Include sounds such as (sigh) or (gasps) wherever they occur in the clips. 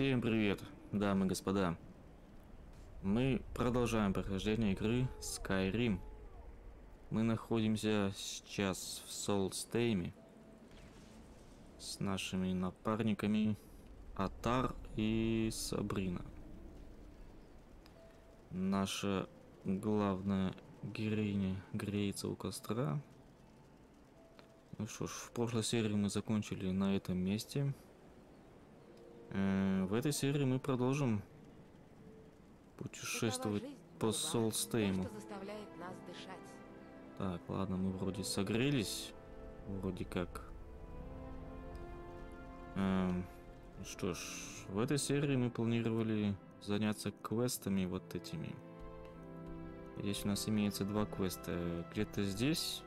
Всем привет, дамы и господа. Мы продолжаем прохождение игры Skyrim. Мы находимся сейчас в Солстейме с нашими напарниками Атар и Сабрина. Наша главная героиня греется у костра. Ну что ж, в прошлой серии мы закончили на этом месте. Э, в этой серии мы продолжим путешествовать по Солстейму. Так, ладно, мы вроде согрелись. Вроде как. Эм, что ж, в этой серии мы планировали заняться квестами вот этими. Здесь у нас имеется два квеста. Где-то здесь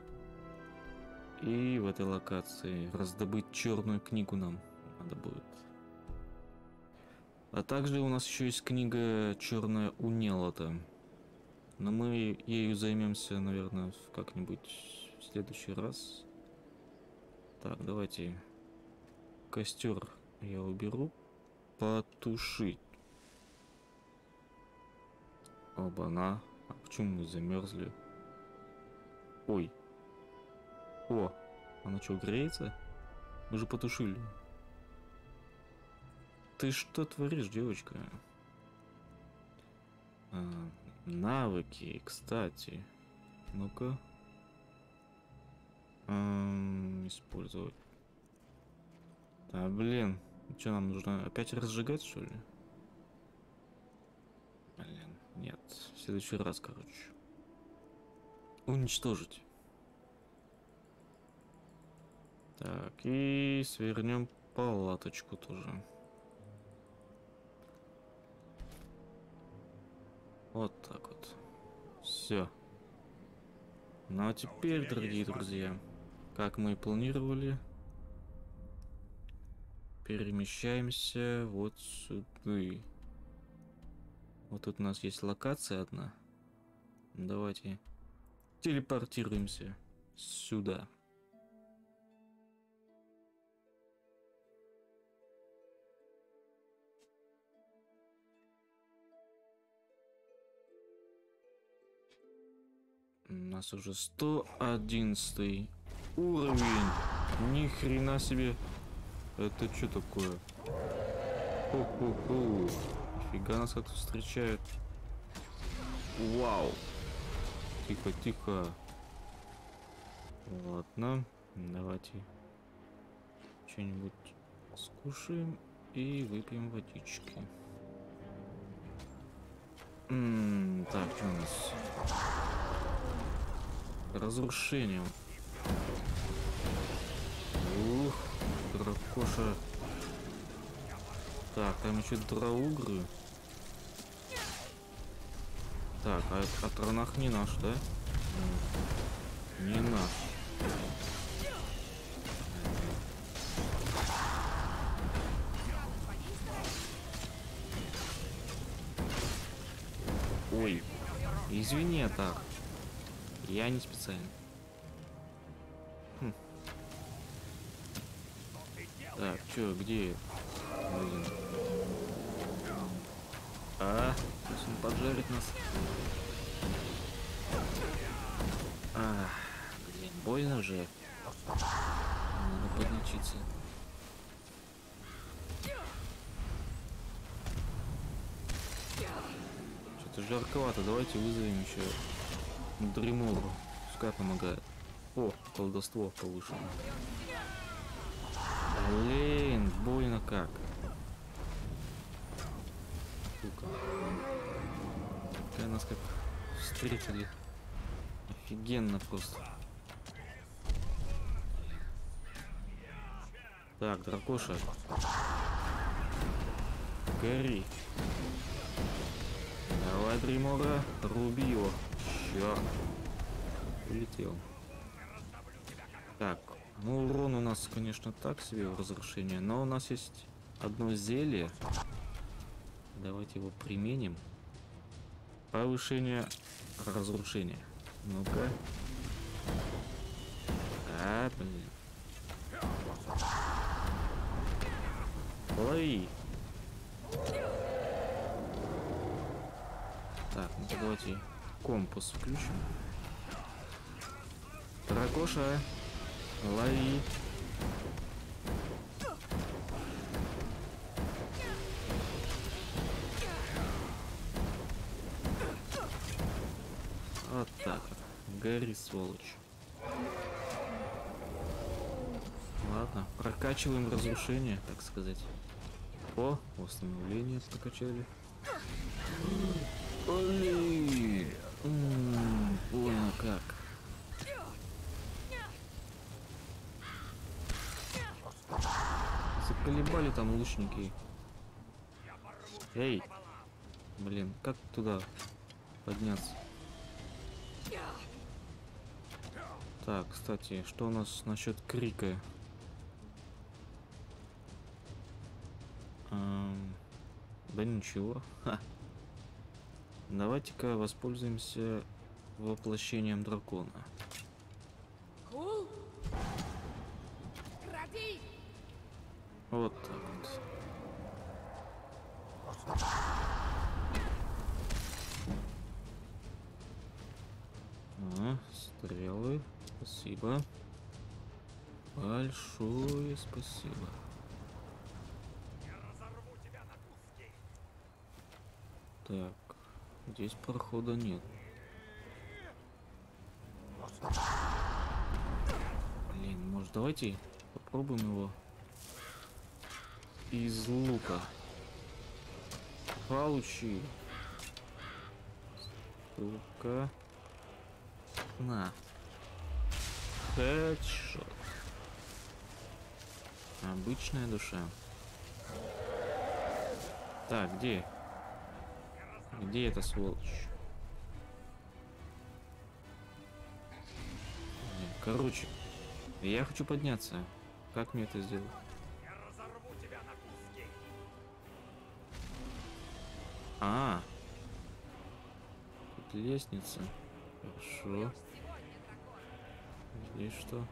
и в этой локации раздобыть черную книгу нам надо будет. А также у нас еще есть книга «Черная унелота». Но мы ею займемся, наверное, как-нибудь в следующий раз. Так, давайте костер я уберу. Потушить. Оба-на. А почему мы замерзли? Ой. О, она что, греется? Мы же потушили. Ты что творишь, девочка? А, навыки, кстати. Ну-ка. использовать. Да, блин. Что нам нужно? Опять разжигать, что ли? Блин, нет. В следующий раз, короче. Уничтожить. Так, и свернем палаточку тоже. Вот так вот. Все. Ну а теперь, дорогие друзья, как мы и планировали, перемещаемся вот сюда. Вот тут у нас есть локация одна. Давайте телепортируемся сюда. У нас уже 111 уровень. Ни хрена себе. Это что такое? Ху-ху-ху. Фига нас как встречают. Вау. Тихо, тихо. Ладно. Давайте что-нибудь скушаем и выпьем водички. М -м, так, что у нас? Разрушением. Ух, дракоша. Так, там еще драугры. Так, а Атронах не наш, да? Не наш. Ой, извини, так. Я не специально. Хм. Так, чё, где? Блин. А, сейчас он поджарит нас. А, блин, больно же. Надо подлечиться. Что-то жарковато, давайте вызовем еще Дремуру. Пускай помогает. О, колдовство повышено. Блин, больно как. Сука. Какая нас как встретили. Офигенно просто. Так, дракоша. Гори. Давай, Дримора, руби его. Чё? Улетел. Так, ну урон у нас, конечно, так себе в разрушение, но у нас есть одно зелье. Давайте его применим. Повышение разрушения. Ну-ка. А, блин. Лови. Так, ну давайте компас включим. Дракоша, лови. Вот так вот. Гори, сволочь. Ладно, прокачиваем разрушение, так сказать. О, восстановление прокачали. Блин. М, Понял как. Заколебали там лучники. Эй! Блин, как туда подняться? Так, кстати, что у нас насчет крика? Ам, да ничего. Ха. Давайте-ка воспользуемся воплощением дракона. Вот так вот. А, стрелы. Спасибо. Большое спасибо. Так, здесь прохода нет. Блин, может давайте попробуем его из лука. Получи. Сука. На. Хедшот. Обычная душа. Так, где? Где эта сволочь? Короче, я хочу подняться. Как мне это сделать? А, тут лестница. Хорошо. Здесь что?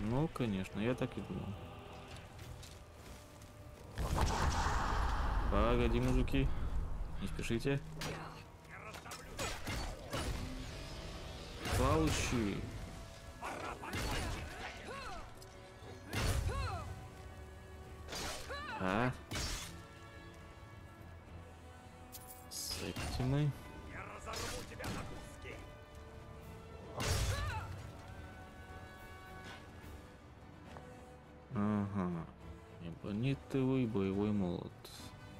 Ну, конечно, я так и думал. Погоди, мужики. Не спешите. Получи. А? Септимы. Ага. Эбонитовый боевой молот.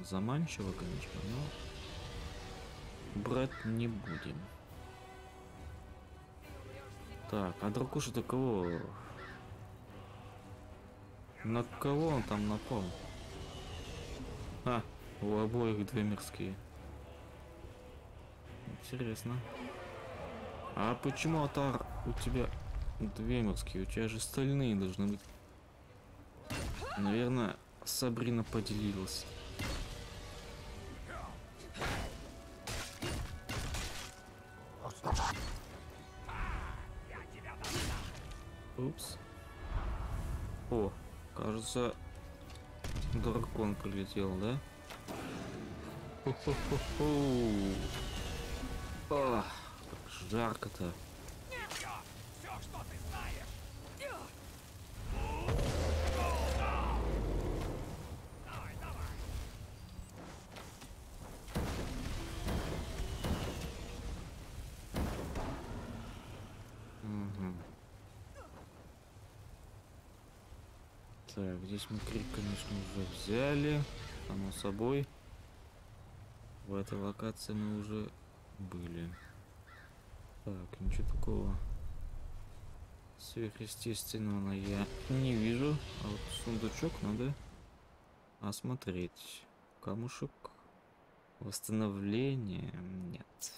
Заманчиво, конечно, но брать не будем. Так, а дракуша-то кого? На кого он там напал? А, у обоих две мирские. Интересно. А почему Атар у тебя две мирские? У тебя же стальные должны быть. Наверное, Сабрина поделилась. Прилетел, да? Хо-хо-хо-хо. Ах, как жарко-то. Так, здесь мы уже взяли. Само собой. В этой локации мы уже были. Так, ничего такого сверхъестественного я не вижу. А вот сундучок надо осмотреть. Камушек. Восстановление. Нет.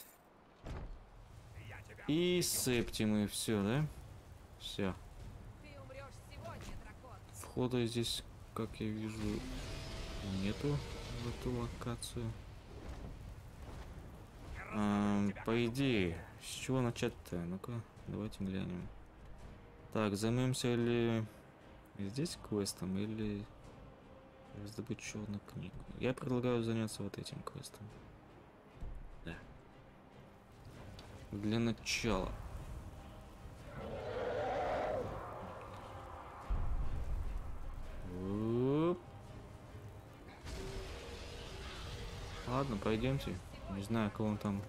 И септимы, все, да? Все. Входа здесь, как я вижу, нету в эту локацию. А, по идее, с чего начать-то? Ну-ка, давайте глянем. Так, займемся ли здесь квестом или раздобыть черную книгу? Я предлагаю заняться вот этим квестом. Да. Для начала. Ладно, пойдемте. Не знаю, кого он там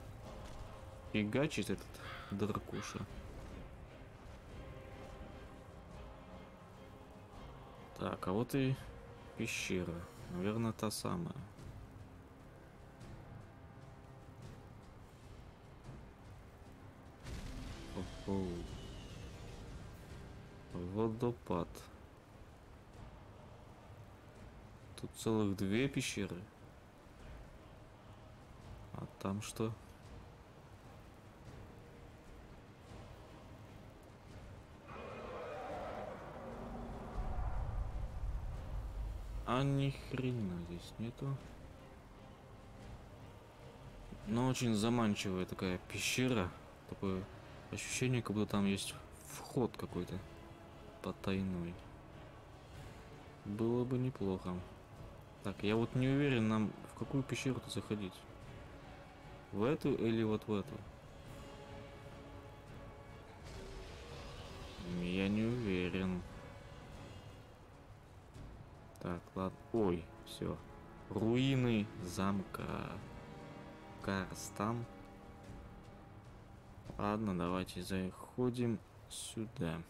фигачит, этот дракуша. Так, а вот и пещера. Наверное, та самая. О-о. Водопад. Тут целых две пещеры. А там что? А ни хрена здесь нету. Но очень заманчивая такая пещера. Такое ощущение, как будто там есть вход какой-то потайной. Было бы неплохо. Так, я вот не уверен, нам в какую пещеру-то заходить. В эту или вот в эту? Я не уверен. Так, ладно. Ой, все. Руины замка. Карстан. Ладно, давайте заходим сюда.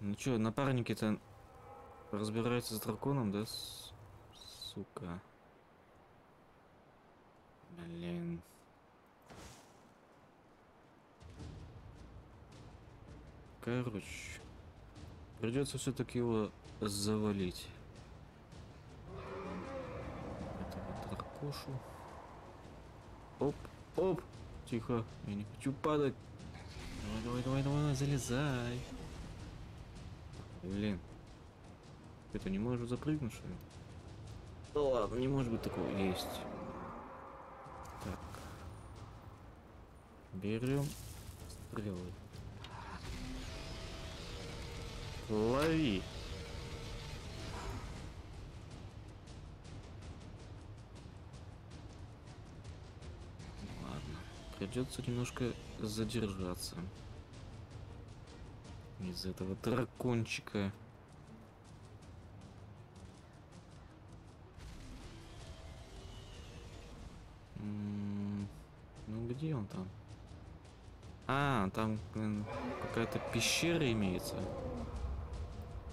Ну чё, напарники-то разбираются с драконом, да? Сука. Блин. Короче. Придется все-таки его завалить. Этого дракошу. Оп, оп. Тихо. Я не хочу падать. Давай, давай, давай, давай, залезай. Блин. Это не может запрыгнуть, что ли? Да ладно, не может быть такого. Есть. Берем стрелы. Лови. Ладно. Придется немножко задержаться. Из этого дракончика. Ну где он там? А, там какая-то пещера имеется.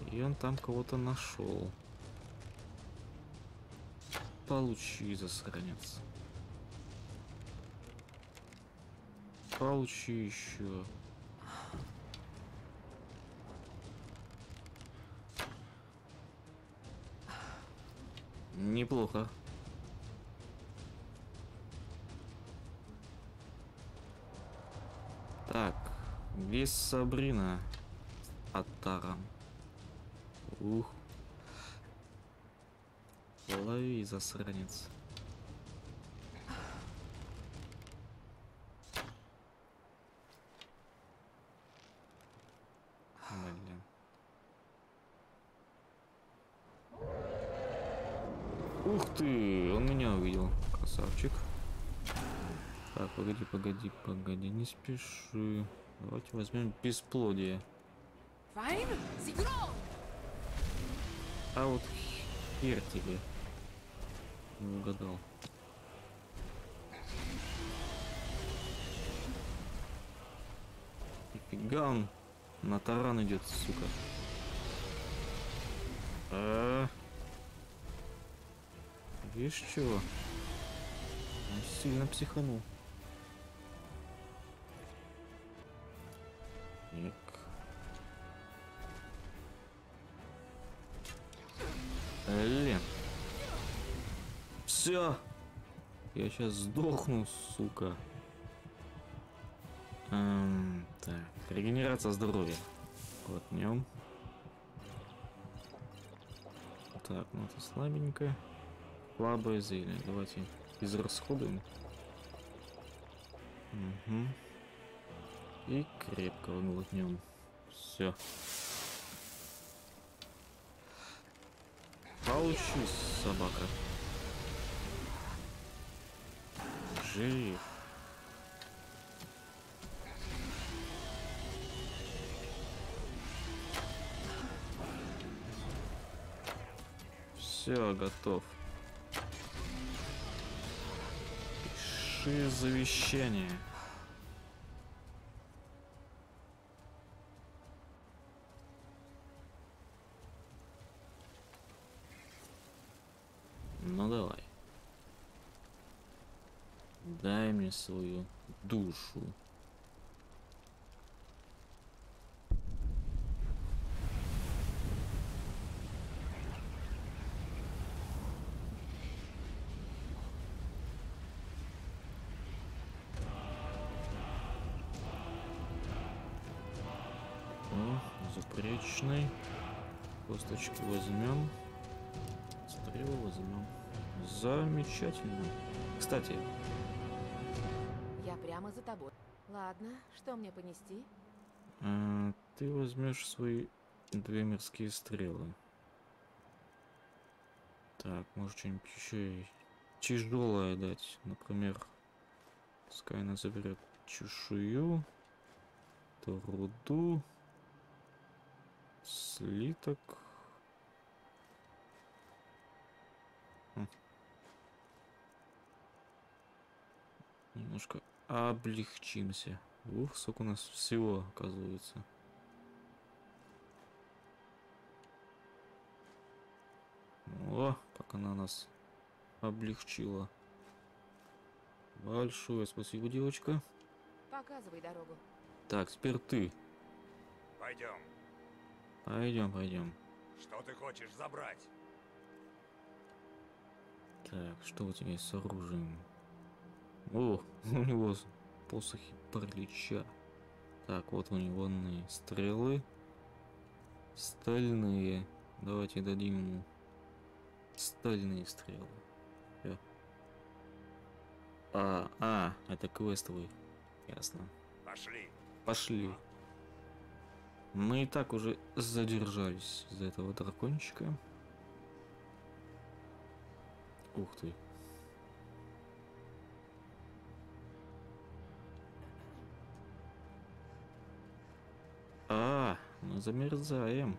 И он там кого-то нашел. Получи, засранец. Получи еще. Неплохо. Весь Сабрина от Тарам. Ух. Лови, засранец. Блин. Ух ты, он меня увидел. Красавчик. Так, погоди, погоди, погоди, не спеши. Давайте возьмем бесплодие. А вот хер тебе. Не угадал. Нифига он на таран идет, сука. А -а -а. Видишь чего? Он сильно психанул. Все. Я сейчас сдохну, сука. Эм, так, регенерация здоровья. Вот нем. Так, ну это слабенько. Слабое зелье. Давайте израсходуем. Угу. И крепко глотнем. Все. Получи, собака. жив. Все, готов. Пиши завещание. Душу. Запречный. Косточки возьмем. Стрелы возьмем. Замечательно. Кстати, прямо за тобой. Ладно, что мне понести? а, ты возьмешь свои две мирские стрелы. Так, может что-нибудь еще и тяжелое дать. Например, пускай она заберет чешую, то руду, слиток. Хм. Немножко облегчимся. Ух, сколько у нас всего, оказывается. О, как она нас облегчила. Большое спасибо, девочка. Показывай дорогу. Так, теперь ты. Пойдем. Пойдем, пойдем. Что ты хочешь забрать? Так, что у тебя есть с оружием? О, (laughs) у него посохи паралича. Так, вот у него стрелы. Стальные. Давайте дадим ему стальные стрелы. Всё. А, а, это квестовый. Ясно. Пошли. Пошли. Мы и так уже задержались из-за этого дракончика. Ух ты. Замерзаем.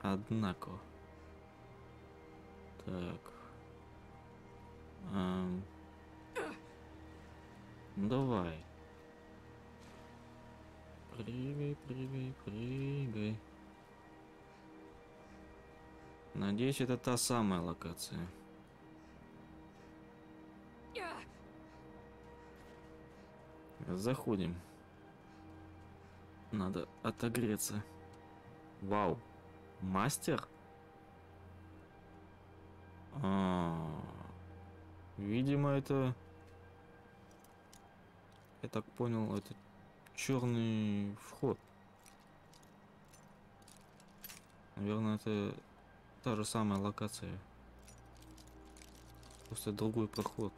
Однако. Так. Ну, Давай. Прыгай, прыгай, прыгай. Надеюсь, это та самая локация. Заходим. Надо отогреться. Вау. Мастер? А, видимо, это... Я так понял, это черный вход. Наверное, это та же самая локация. Просто другой проход.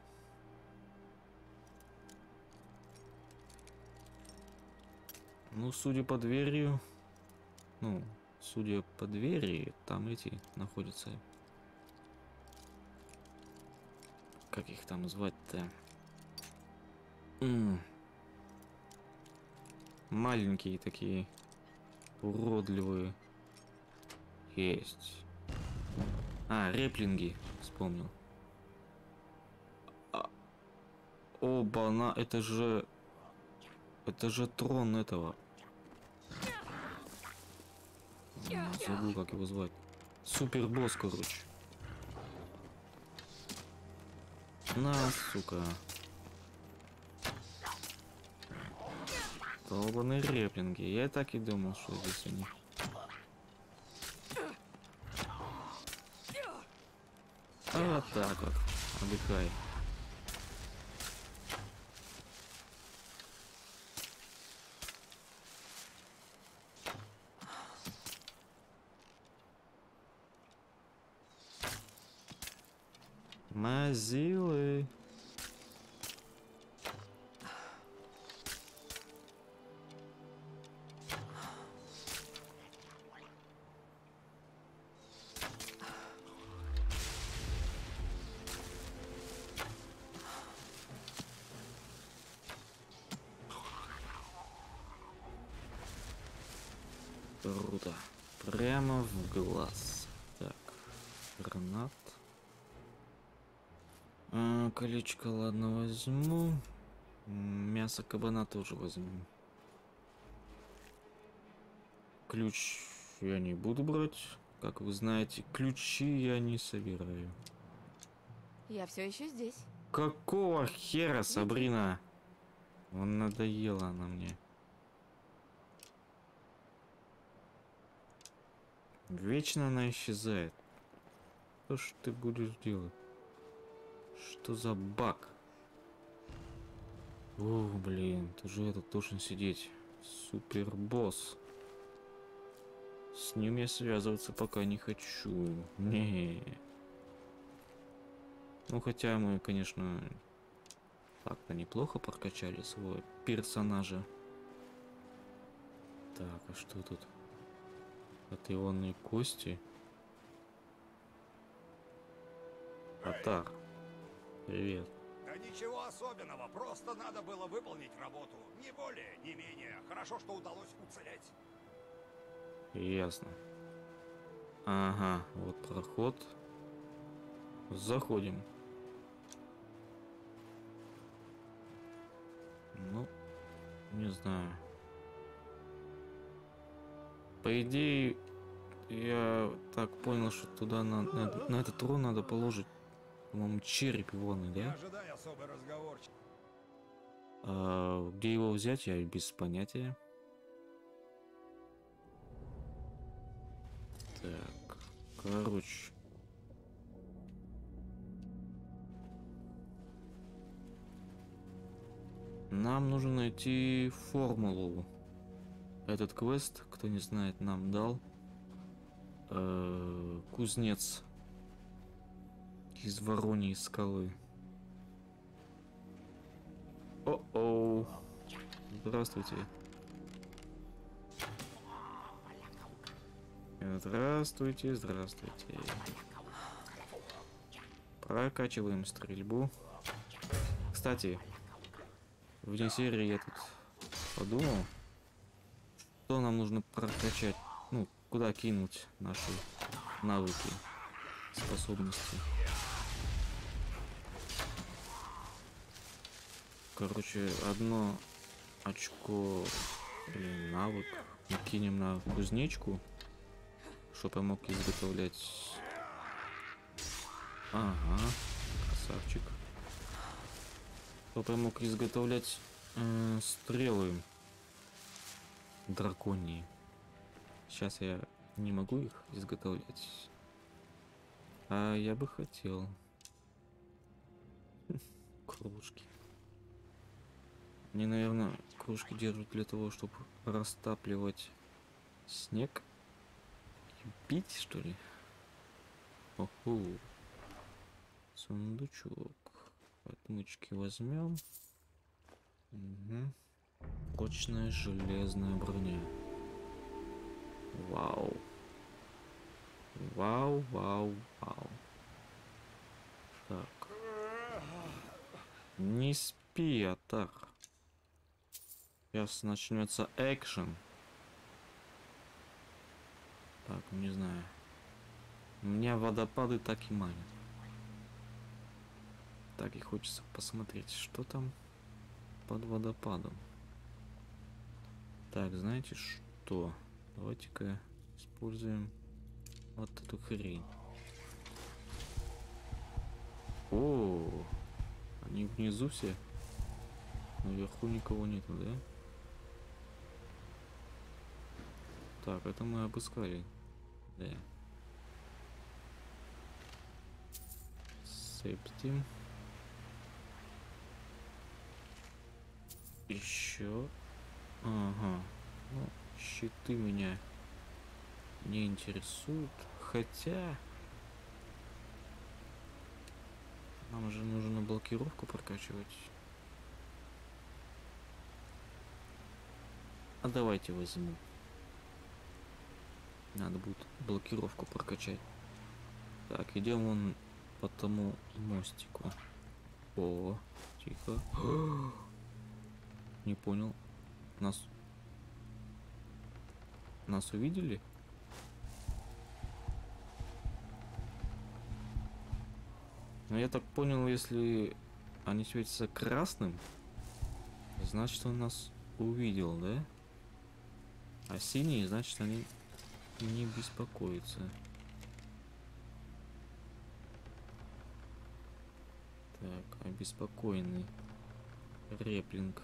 Ну, судя по дверью, ну, судя по двери, там эти находятся. Как их там звать-то? Маленькие такие, уродливые. Есть. А, реплинги, вспомнил. А, Оба-на, это же... Это же трон этого. Забыл, как его звать. Супербосс, короче. На, сука. Долбаные реплинги. Я так и думал, что здесь они. А вот так вот. Отдыхай. Мясо кабана тоже возьму. Ключ я не буду брать. Как вы знаете, ключи я не собираю. Я все еще здесь. Какого хера, Сабрина? Он надоела она мне. Вечно она исчезает. Что ж ты будешь делать? Что за баг? О, блин, ты же этот должен сидеть. Супер босс. С ним я связываться пока не хочу. Не. Ну хотя мы, конечно, так-то неплохо прокачали своего персонажа. Так, а что тут? От ионной кости. Атар. Привет. Ничего особенного, просто надо было выполнить работу. Не более, не менее. Хорошо, что удалось уцелеть. Ясно. Ага, вот проход. Заходим. Ну, не знаю. По идее, я так понял, что туда на, на, на этот трон надо положить, по-моему, череп Не да? ожидай особой разговорчивости. А, где его взять, я без понятия. Так, короче. Нам нужно найти формулу. Этот квест, кто не знает, нам дал э, кузнец из Вороньей скалы. О-оу. Здравствуйте. Здравствуйте, здравствуйте. Прокачиваем стрельбу. Кстати, вне серии я тут подумал, что нам нужно прокачать, ну, куда кинуть наши навыки, способности. Короче, одно очко или навык мы кинем на кузнечку, чтобы я мог изготовлять. Ага, красавчик. Чтобы я мог изготовлять э, стрелы драконьи. Сейчас я не могу их изготовлять. А я бы хотел. (laughs) Кружки. Они, наверное, кружки держат для того, чтобы растапливать снег. И пить, что ли? Оху. Сундучок. Отмычки возьмем. Угу. Прочная железная броня. Вау. Вау, вау, вау. Так. Не спи, Атар. Сейчас начнется экшен. Так, не знаю. Меня водопады так и манят. Так и хочется посмотреть, что там под водопадом. Так, знаете что? Давайте-ка используем вот эту хрень. О, они внизу все. Наверху никого нету, да? Так, это мы обыскали. Да. Септим. Еще. Ага. Ну, щиты меня не интересуют. Хотя... Нам же нужно блокировку прокачивать. А давайте возьму. Надо будет блокировку прокачать. Так, идем вон по тому мостику. О, тихо. (gasps) Не понял. Нас... Нас увидели? Но я так понял, если они светятся красным, значит он нас увидел, да? А синие, значит они не беспокоятся. Так, обеспокоенный. Реплинг.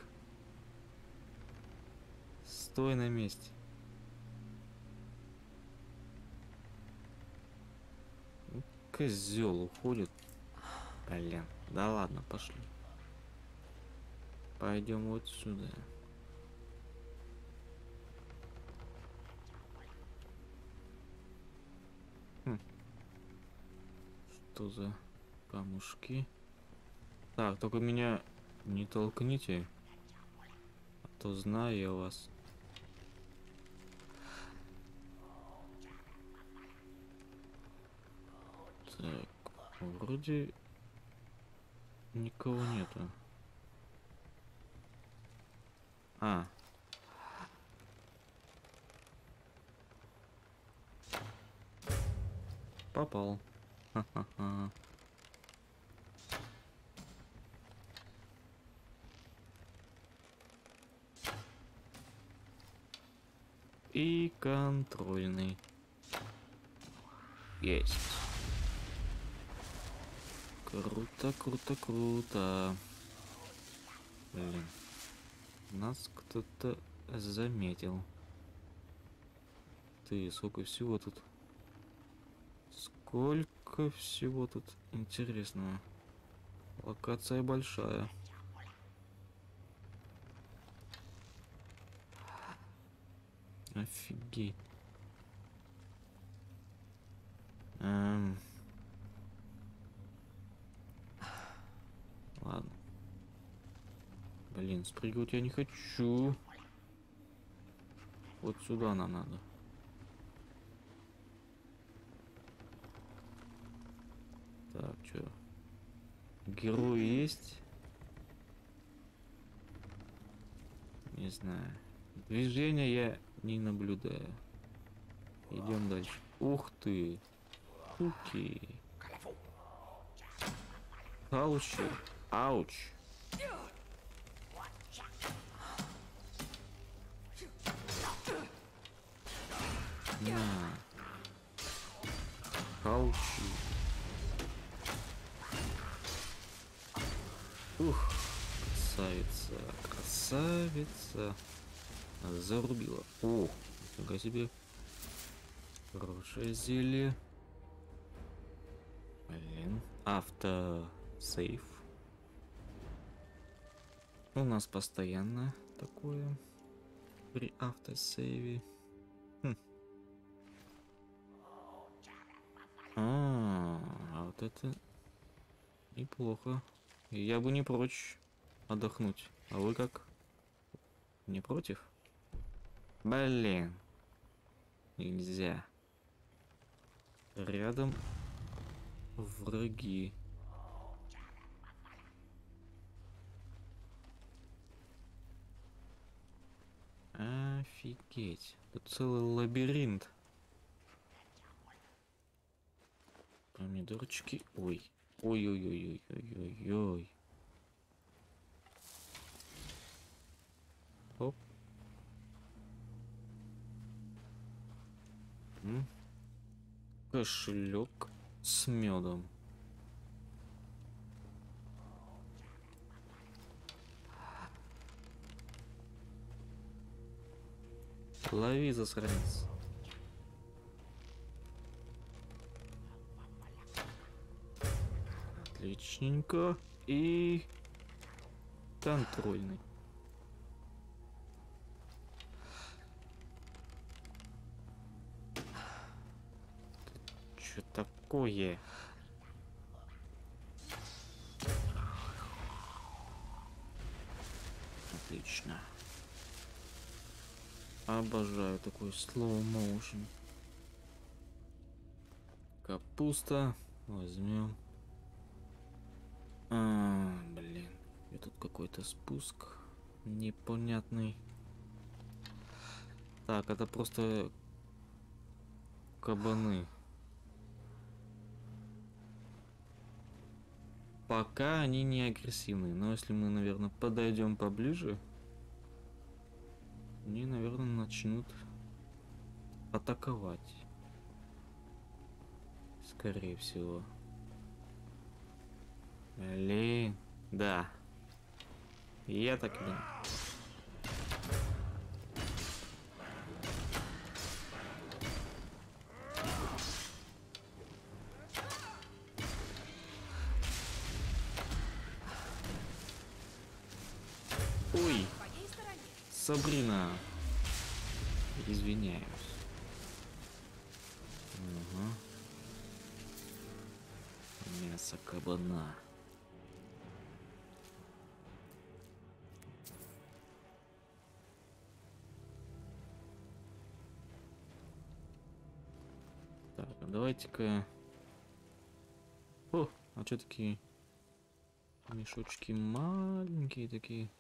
Стой на месте. Козел уходит. Блин. Да ладно, пошли. Пойдем вот сюда. Что за камушки? Так, только меня не толкните. А то знаю я вас. Так, вроде никого нету. А. Попал. И контрольный. Есть. Круто, круто, круто. Блин. Нас кто-то заметил. Ты, сколько всего тут? Сколько всего тут интересного. Локация большая. Офигеть. Эм... Ладно. Блин, спрыгивать я не хочу. Вот сюда нам надо. Так, что? Герой есть? Не знаю. Движения я не наблюдаю. Идем дальше. Ух ты. Уки. Ауч. Ауч. На. Хаучи. Ух, красавица, красавица. Зарубила. О, нифига себе. Хорошее зелье. Блин. Авто сейф. У нас постоянно такое при автосейве. Хм. А, а вот это неплохо. Я бы не прочь отдохнуть. А вы как? Не против? Блин. Нельзя. Рядом враги. Офигеть. Тут целый лабиринт. Помидорчики. Ой. Ой-ой-ой-ой-ой-ой-ой. Оп. М? Кошелек с медом. Лови, засранец. Отличненько. И контрольный. Что такое? Отлично. Обожаю такой slow motion. Капуста. Возьмем. Какой-то спуск непонятный. Так, это просто кабаны. пока они не агрессивные. Но если мы, наверное, подойдем поближе, они, наверное, начнут атаковать. Скорее всего. Блин, да. Я так и думал. Давайте-ка... О, а что такие мешочки маленькие такие?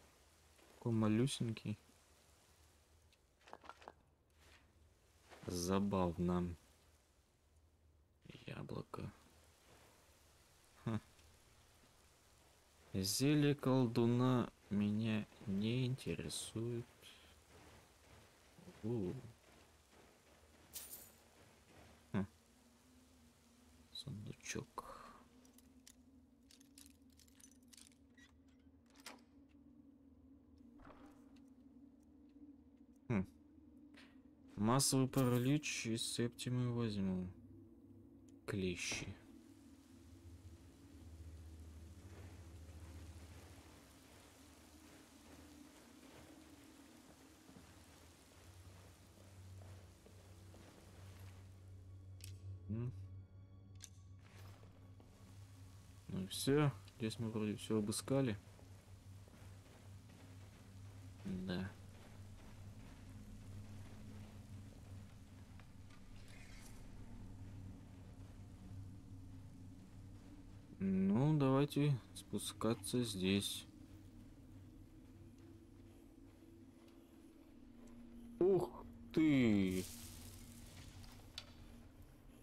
Такой малюсенький. Забавно. Яблоко. Ха. Зелье колдуна меня не интересует. У. Хм. Сундучок. Хм. Массовый паралич из септимы возьму. Клещи. М. Ну все. Здесь мы вроде все обыскали. Да. Ну, давайте спускаться здесь. Ух ты!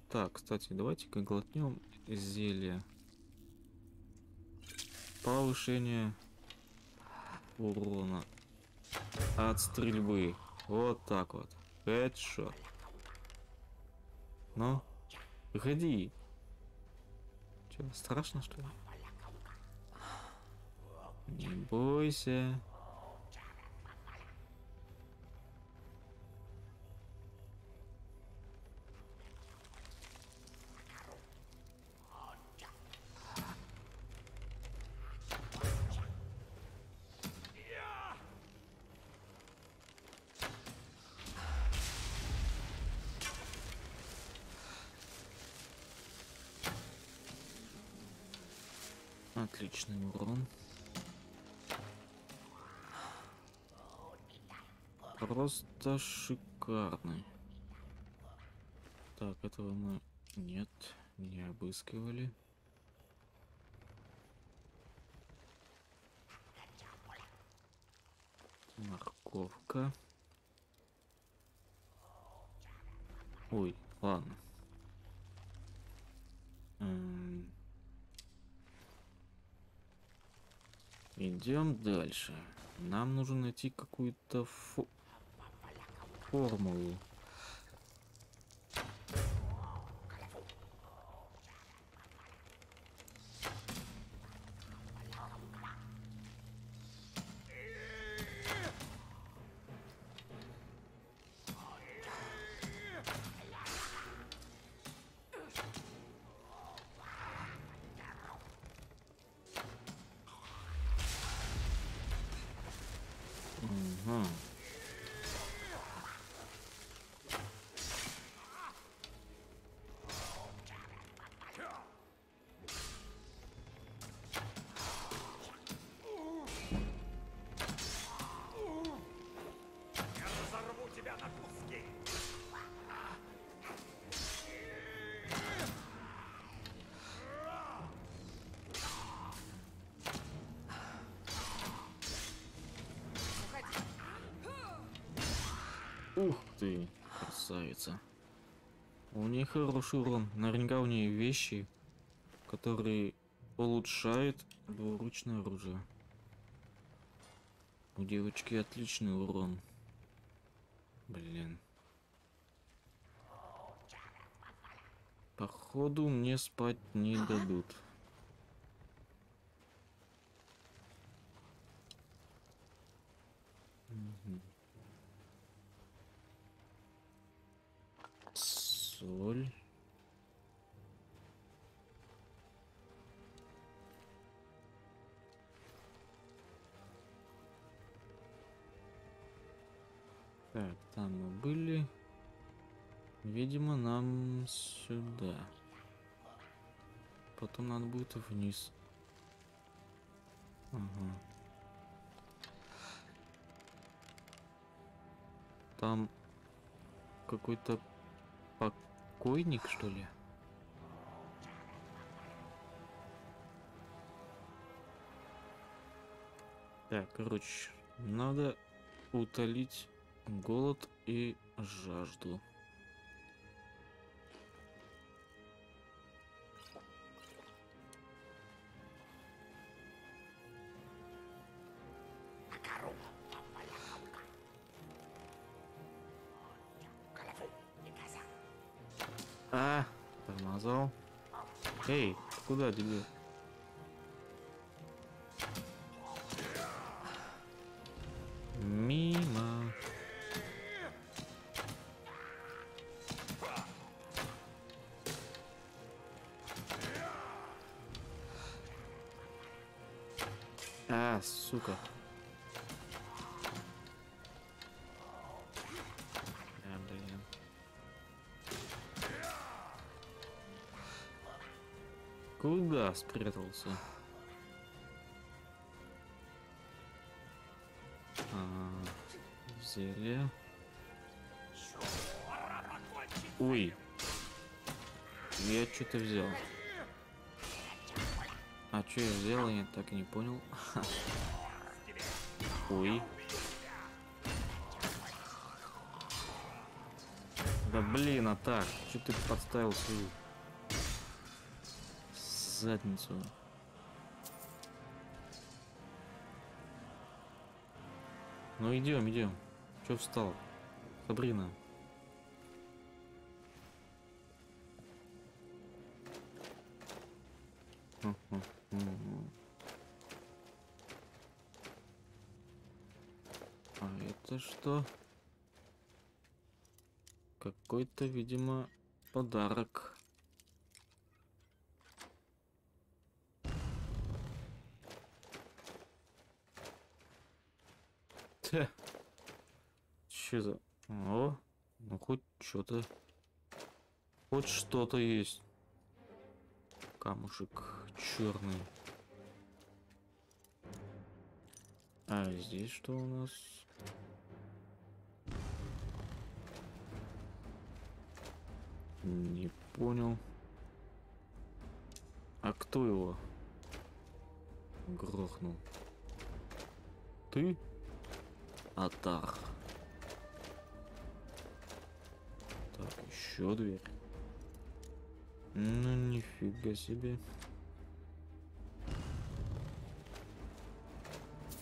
Так, кстати, давайте-ка глотнем зелье. Повышение урона от стрельбы. Вот так вот. Хедшот. Ну, выходи. Че, страшно что ли? Не бойся. Просто шикарный. Так, этого мы нет, не обыскивали. Морковка. Ой, ладно. М, Идем дальше. Нам нужно найти какую-то фо- формулу. Ага. У нее хороший урон. Наверняка у нее вещи, которые улучшает двуручное оружие. У девочки отличный урон. Блин. Походу мне спать не дадут. Будет вниз. Ага. Там какой-то покойник, что ли? Так, короче, надо утолить голод и жажду. Эй, куда тебе? Мимо. Спрятался? А, зелье. Ой. Я что-то взял. А что я взял, я так и не понял. (laughs) Ой. Да блин, а так, что ты подставил свою задницу? Ну идем, идем. Че встал? Сабрина. А это что? Какой-то, видимо, подарок. Тя. Че за... О, ну хоть что-то. Хоть что-то есть. Камушек черный. А здесь что у нас? Не понял. А кто его грохнул? Ты? Атар. Так, еще дверь. Ну, нифига себе.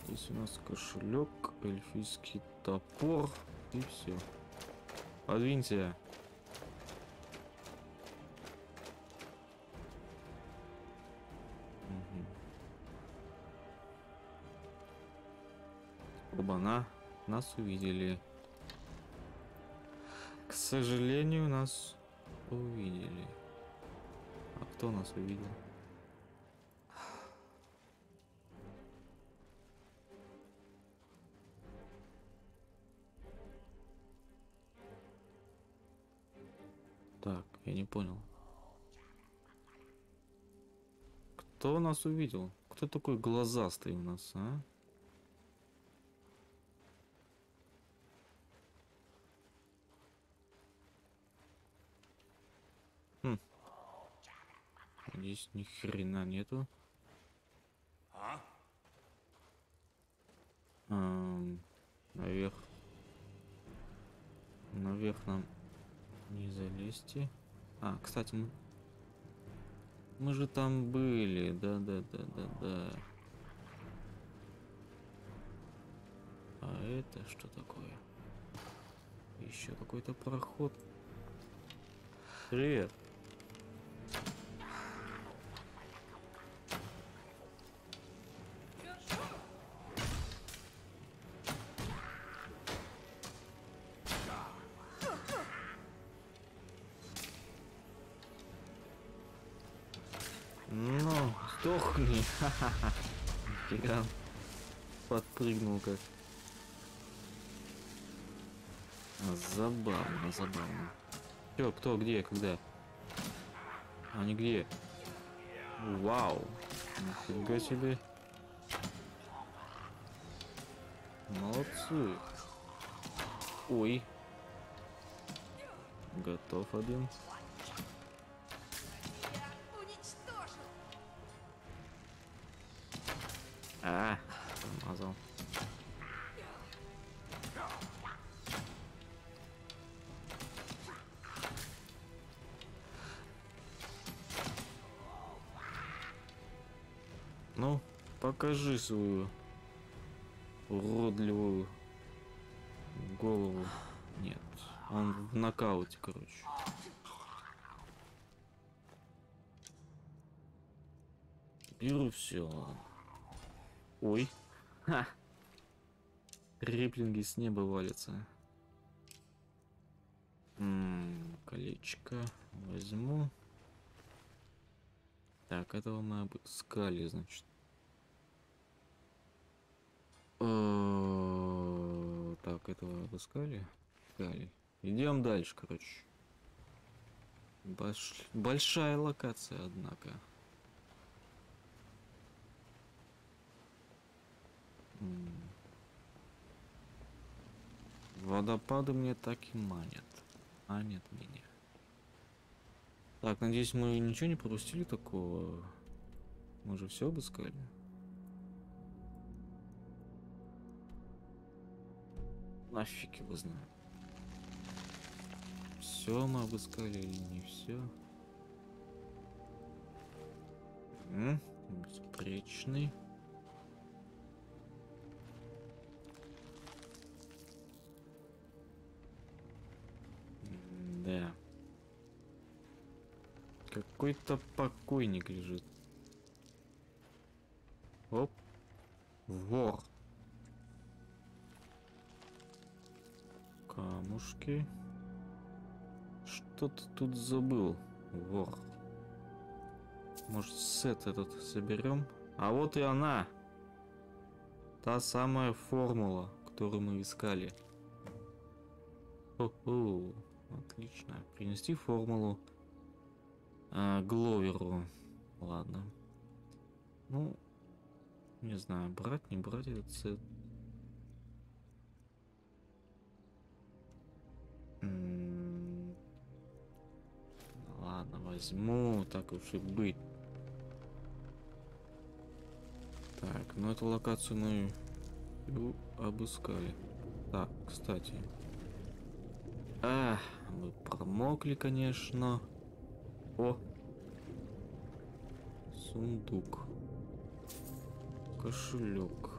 Здесь у нас кошелек, эльфийский топор и все. Подвинься. Мгм. Оба-на, нас увидели. К сожалению, нас увидели. А кто нас увидел? Так, я не понял. Кто нас увидел? Кто такой глазастый у нас, а? Хм. Здесь ни хрена нету. А? Ам, наверх. Наверх нам не залезти. А, кстати, мы... Мы же там были, да, да, да, да, да. А это что такое? Еще какой-то проход. Привет. Ха-ха-ха. Фига. (laughs) Подпрыгнул как. А, Забавно, забавно. Чё, кто, где, когда? Они где? Вау. Нифига себе. Молодцы. Ой. Готов один. Промазал. Ну, покажи свою уродливую голову. Нет, он в нокауте, короче. Беру все. Ой. Ха. Реплинги с неба валятся. М, колечко возьму. Так, этого мы обыскали, значит. Э, Так, этого обыскали? Обыскали. Идем дальше, короче. Больш- Большая локация, однако. Водопады мне так и манят. Манят меня. Так, надеюсь, мы ничего не пропустили такого. Мы же все обыскали. Нафиг его знаю. Все мы обыскали или не все? Беспречный. Да. Какой-то покойник лежит. Оп. Вор. Камушки. Что ты тут забыл, вор? Может, сет этот соберем? А вот и она. Та самая формула, которую мы искали. Хо-хо. Отлично. Принести формулу а, Гловеру. Ладно. Ну, не знаю, брать, не брать этот сет. Ладно, возьму, так уж и быть. Так, ну эту локацию мы обыскали. Так, кстати. А, мы промокли, конечно. О! Сундук. Кошелек.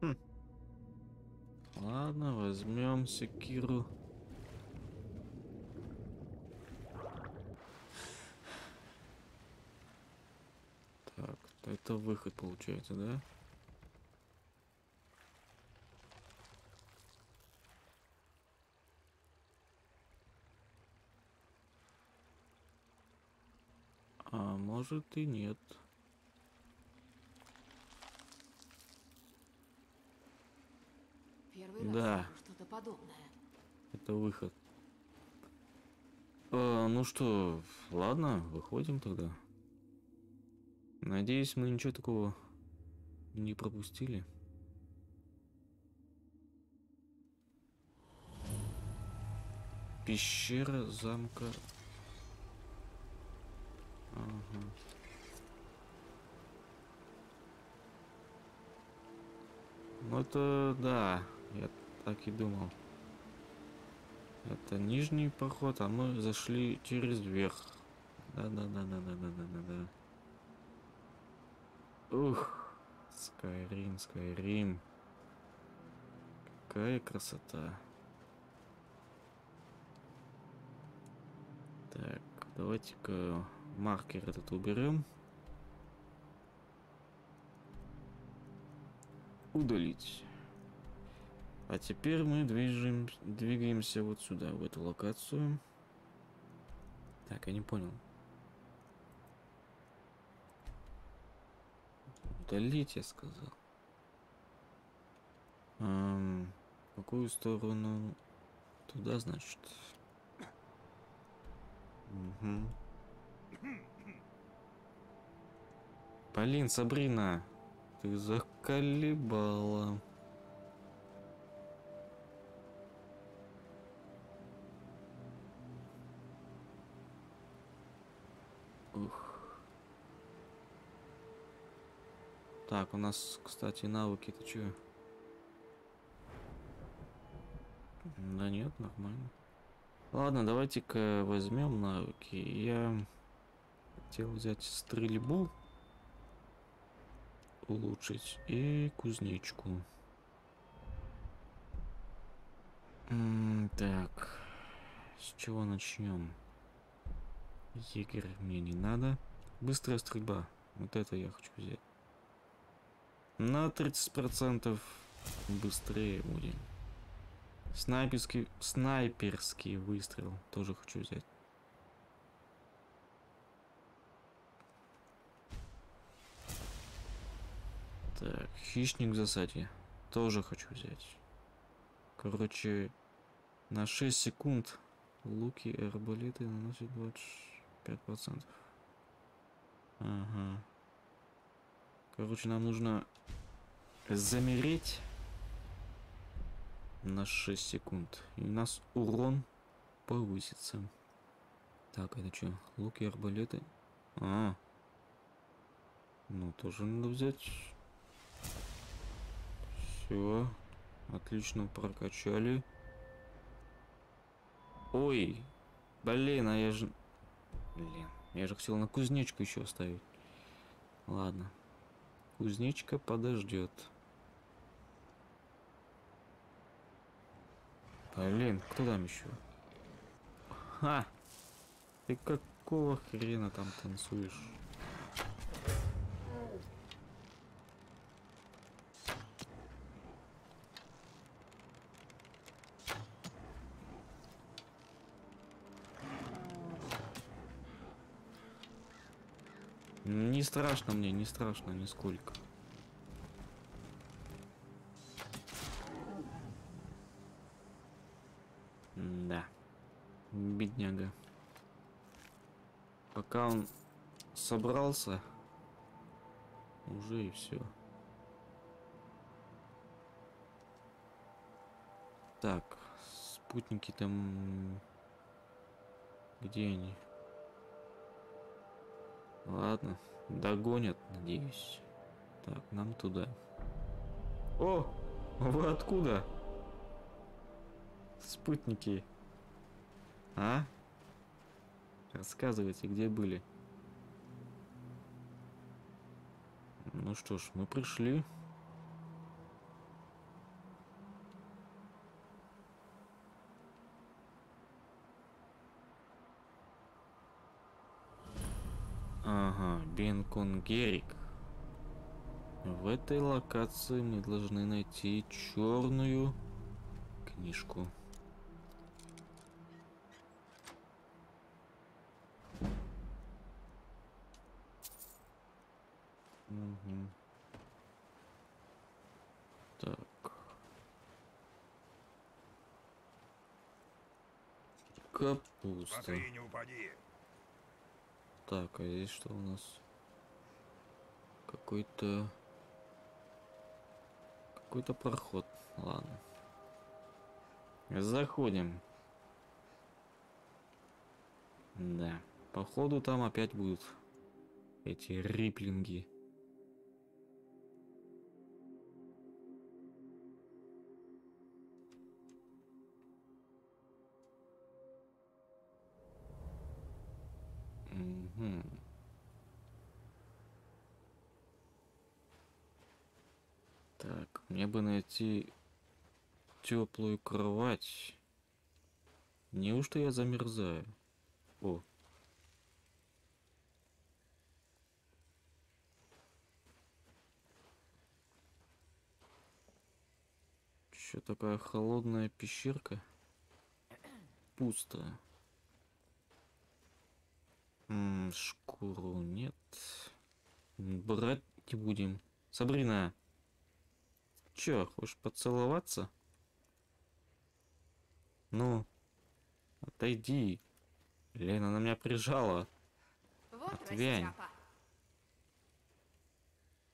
Хм. Ладно, возьмем секиру. Так, это выход получается, да? А может и нет. Первый Да. что-то подобное. Это выход. А, ну что, ладно, выходим тогда. Надеюсь, мы ничего такого не пропустили. Пещера замка. Ага. Ну это да, я так и думал. Это нижний проход, а мы зашли через верх. Да-да-да-да-да-да-да-да. Ух, Скайрим, Скайрим. Какая красота. Так, давайте-ка маркер этот уберем. Удалить. А теперь мы движем, двигаемся вот сюда, в эту локацию. Так, я не понял. Удалить, я сказал. Эм, в какую сторону? Туда, значит. Угу. Блин, Сабрина, ты заколебала. Так, у нас, кстати, навыки-то что? Да нет, нормально. Ладно, давайте-ка возьмем навыки. Я хотел взять стрельбу, улучшить, и кузнечку. М -м так, с чего начнем? Егерь мне не надо. Быстрая стрельба. Вот это я хочу взять. На 30% быстрее будем. Снайперский, снайперский выстрел тоже хочу взять. Так, хищник в засаде тоже хочу взять. Короче, на 6 секунд луки и арбалеты наносят 25%. Ага. Короче, нам нужно замереть на 6 секунд. И у нас урон повысится. Так, это что? Луки, арбалеты? А. Ну, тоже надо взять. Все. Отлично прокачали. Ой. Блин, а я же... Блин, я же хотел на кузнечку еще оставить. Ладно. Кузнечка подождет. Блин, кто там еще? Ха! Ты какого хрена там танцуешь? Не страшно мне, не страшно нисколько. Да. Бедняга. Пока он собрался, уже и все. Так, спутники там... Где они? Ладно, догонят, надеюсь. Так, нам туда. О, вы откуда? Спутники. А? Рассказывайте, где были. Ну что ж, мы пришли. Ага, Бенконгерик. В этой локации мы должны найти черную книжку. Угу. Так. Капуста. Смотри, не упади. Так, а здесь что у нас? Какой-то... Какой-то проход. Ладно. Заходим. Да. Походу там опять будут эти риплинги. Хм. Так, мне бы найти теплую кровать. Неужто я замерзаю? О. еще такая холодная пещерка? пустая. Шкуру нет. Брать не будем. Сабрина. Чё, хочешь поцеловаться? Ну, отойди. Лена на меня прижала. Вот Отвянь. растяпа.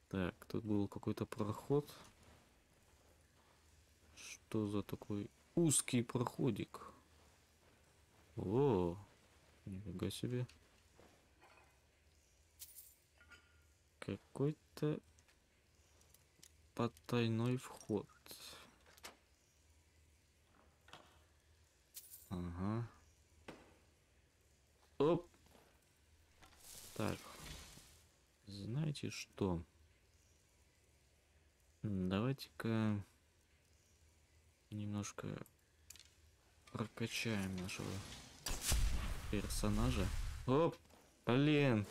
Так, тут был какой-то проход. Что за такой узкий проходик? О, нифига себе. Какой-то потайной вход. Ага. Оп. Так. Знаете что? Давайте-ка немножко прокачаем нашего персонажа. Оп, блин.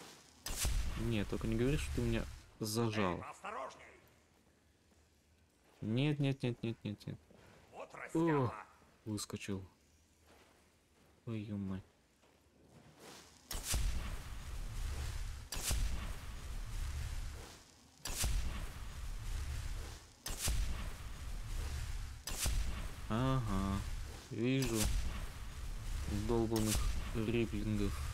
Нет, только не говори, что ты меня зажал. Эй! Нет, нет, нет, нет, нет, нет. Вот растяпа! Выскочил. Ой, мать. Ага, вижу долбанных риплингов.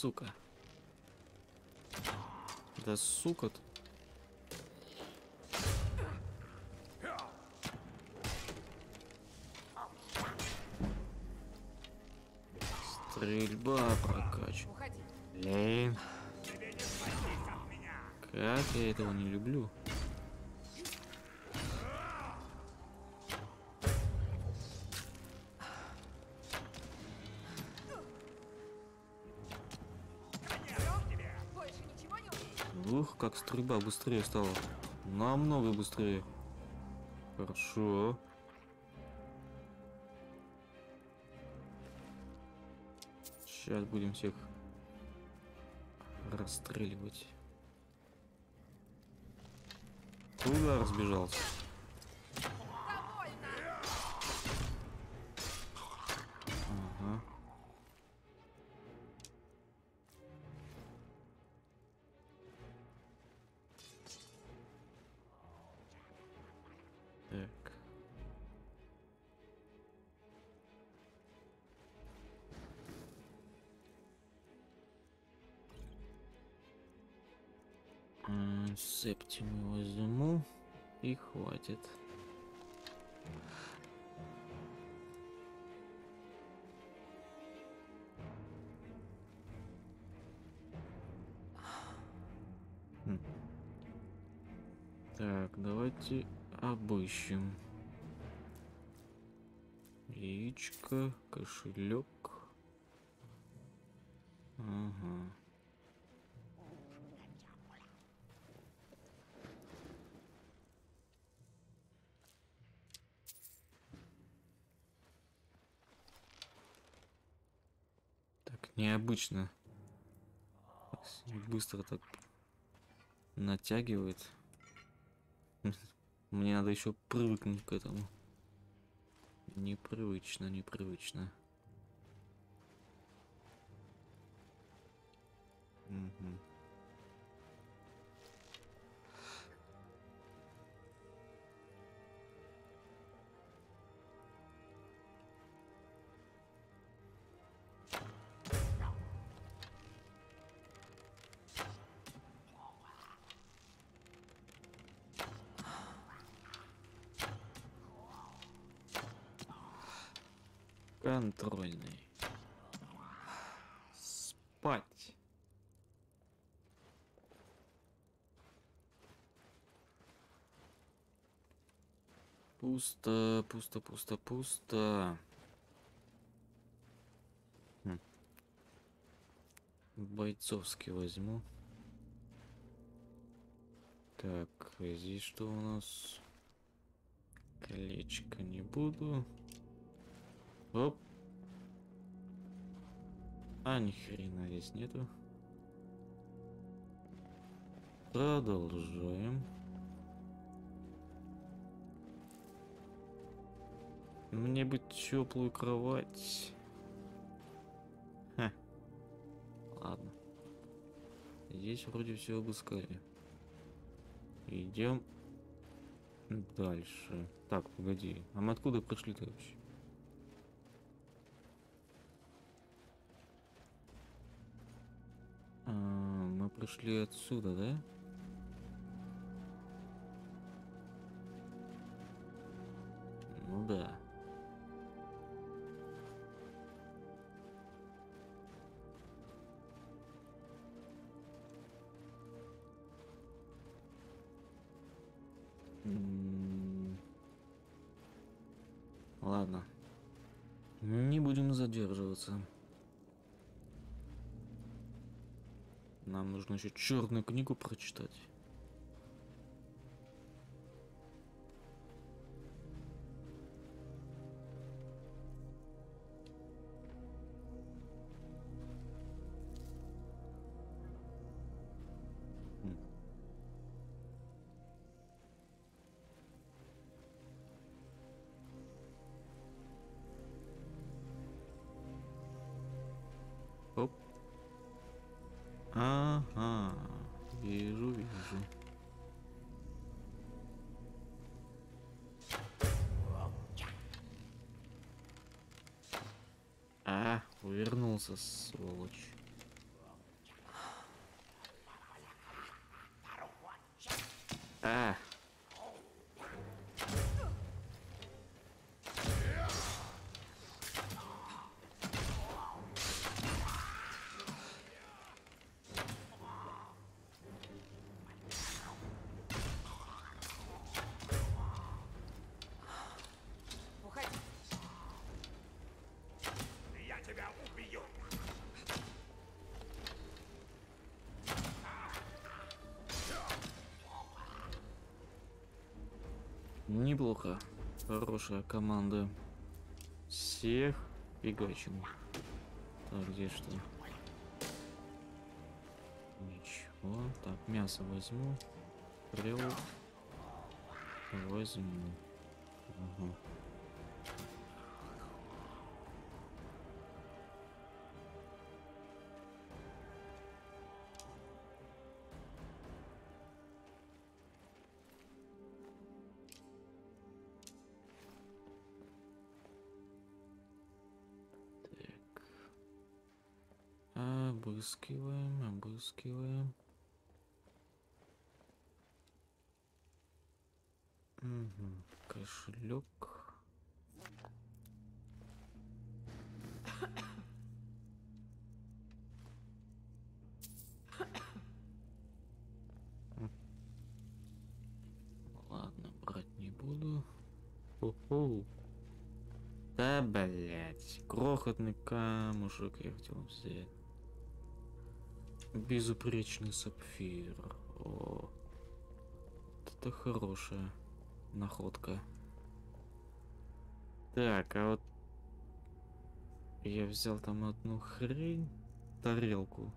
Сука. Да сука -то. Стрельба. Уходи. Блин, как я этого не люблю. Как стрельба быстрее стала. Намного быстрее. Хорошо. Сейчас будем всех расстреливать. Куда разбежался? Септиму возьму и хватит. Так, давайте обыщем. Яичко, кошелек. Ага. Так, необычно. Быстро так натягивает. (laughs) Мне надо еще привыкнуть к этому. Непривычно, непривычно. Мгм. Пусто, пусто, пусто, пусто. Хм. Бойцовский возьму. Так, здесь что у нас? Колечко не буду. Оп. А, ни хрена здесь нету. Продолжаем. Мне бы теплую кровать. Ха. Ладно. Здесь вроде все обыскали. Идем дальше. Так, погоди. А мы откуда пришли-то вообще? А, мы пришли отсюда, да? Ну да. Нужно еще черную книгу прочитать. Увернулся, сволочь. А. Неплохо. Хорошая команда. Всех фигачим. Так, где что? Ничего. Так, мясо возьму. Стрел. Возьму. Ага. Кошелек. Ладно, брать не буду. Хо-хо. Да, блять, крохотный камушек я хотел взять. Безупречный сапфир. О, это хорошая находка. Так, а вот я взял там одну хрень, тарелку.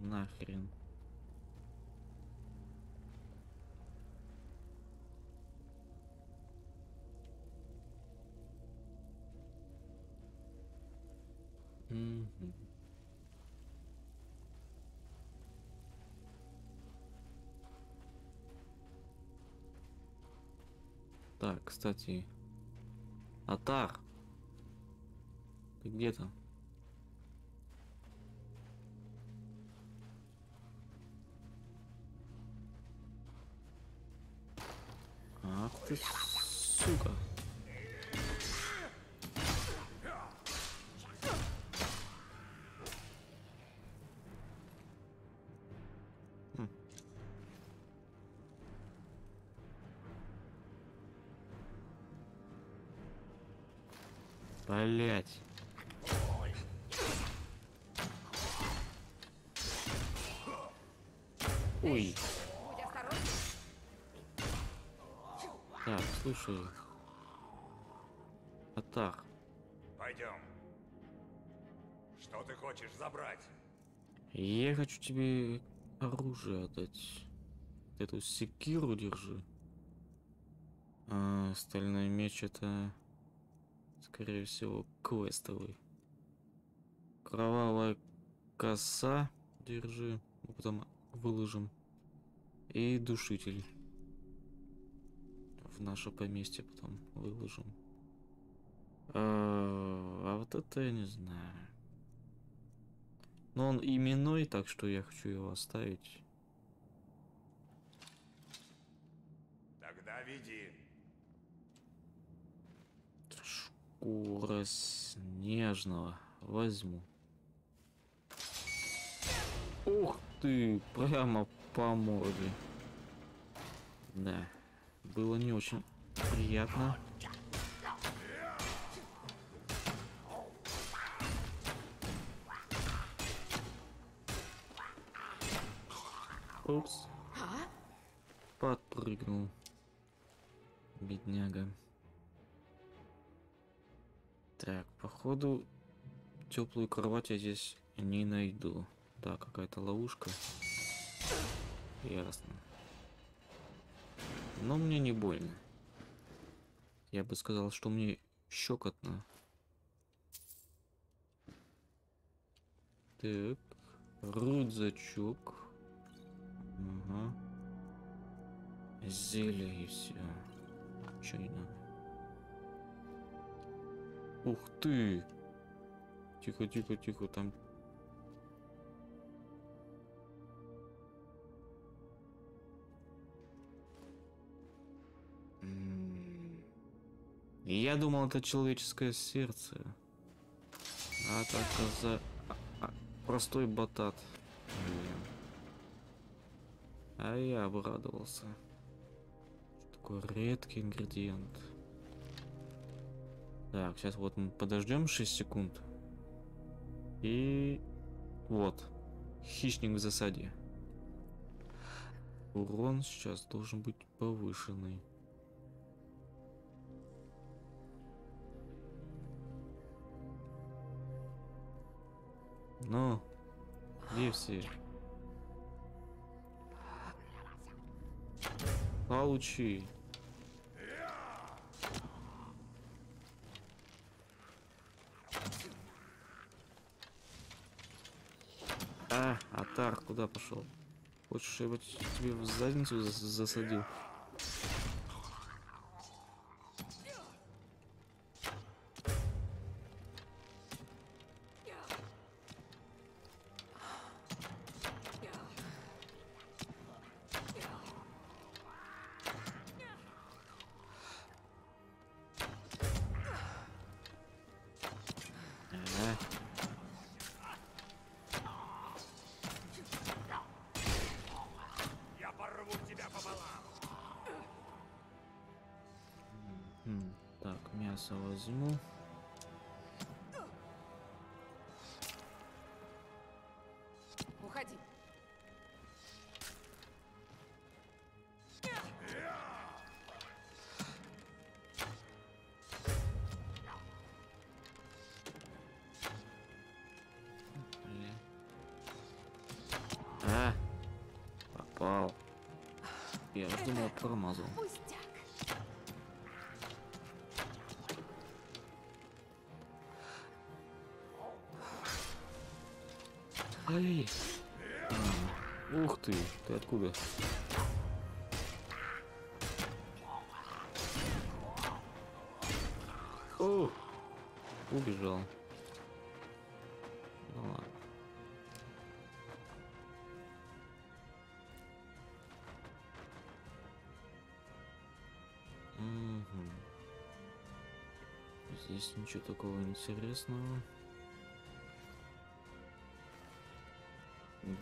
Нахрен. Мгм. Так, кстати. Атар. Ты где там? Ах ты, сука. Так, слушай. Атар. Пойдем. Что ты хочешь забрать? Я хочу тебе оружие отдать. Эту секиру держи. А стальной меч это, скорее всего, квестовый. Кровавая коса держи. Мы потом выложим. И душитель. Наше поместье потом выложим. А, а вот это я не знаю. Но он именной, так что я хочу его оставить. Тогда веди. Шкура снежного. Возьму. Ух ты, прямо по морде. Да, было не очень приятно. Упс. Подпрыгнул. Бедняга. Так, походу теплую кровать я здесь не найду. Да, какая-то ловушка. Ясно. Но мне не больно. Я бы сказал, что мне щекотно. Так, рюкзачок. Ага. Зелье и все. Че не надо? Ух ты! Тихо, тихо, тихо, там. Я думал, это человеческое сердце. А так за а, простой батат. Блин. А я обрадовался. Такой редкий ингредиент. Так, сейчас вот мы подождем 6 секунд. И вот. Хищник в засаде. Урон сейчас должен быть повышенный. Ну, где все? Получи. А, Атар, куда пошел? Хочешь, я бы тебе в задницу зас- засадил? Ты, ты откуда? О! Убежал. Ну ладно. Мгм. Здесь ничего такого интересного.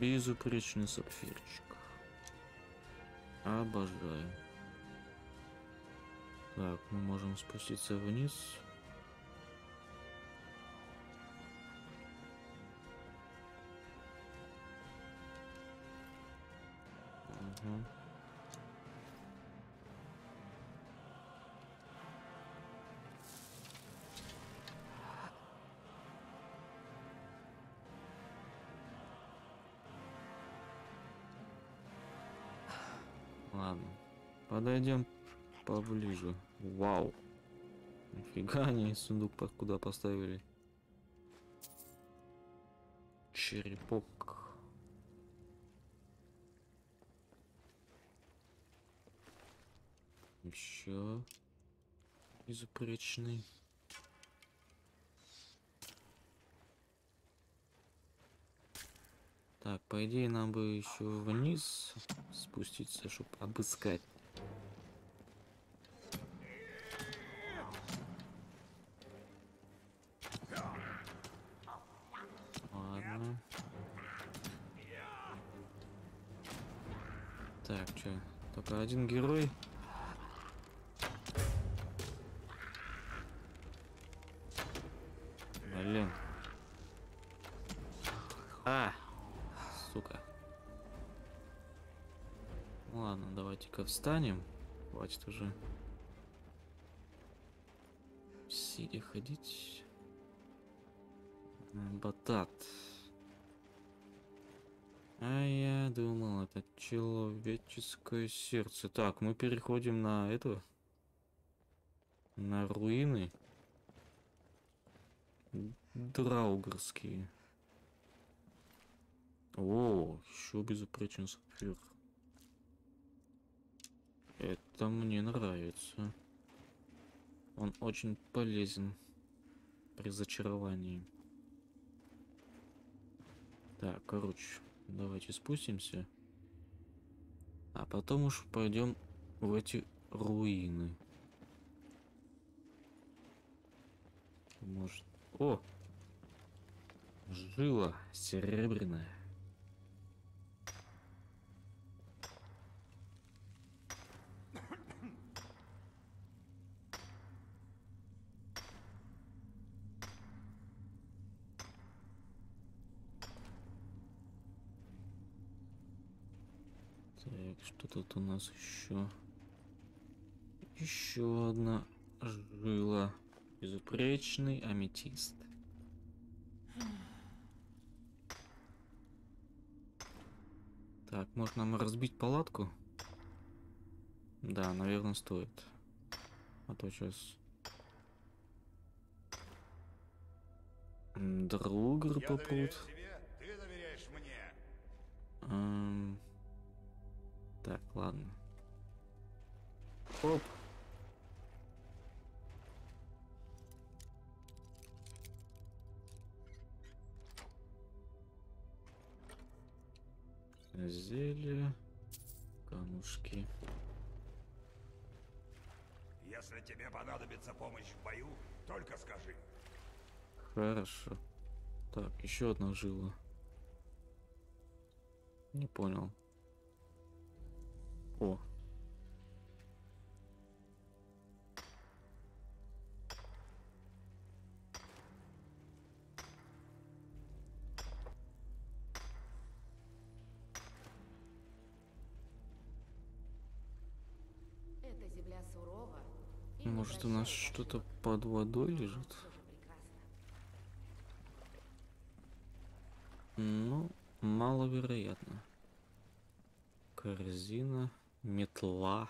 Безупречный сапфирчик. Обожаю. Так, мы можем спуститься вниз. Подойдем поближе. Вау. Нифига они сундук под куда поставили. Черепок. Еще безупречный. Так, по идее нам бы еще вниз спуститься, чтобы обыскать. Хватит уже. Сидя ходить. М, Батат. А я думал, это человеческое сердце. Так, мы переходим на это. На руины. Драугарские. О, еще безупречен сапфир. Это мне нравится. Он очень полезен при зачаровании. Так, короче, давайте спустимся. А потом уж пойдем в эти руины. Может... О! Жила серебряная. Так, что тут у нас еще? Еще одна жила. Безупречный аметист. Так, может нам разбить палатку? Да, наверное, стоит. А то сейчас... Мне. Эм, Так, ладно. Оп. Зелье. Камушки. Если тебе понадобится помощь в бою, только скажи. Хорошо. Так, еще одна жила. Не понял. О. Может у нас что-то под водой лежит? Ну, маловероятно. Корзина, метла.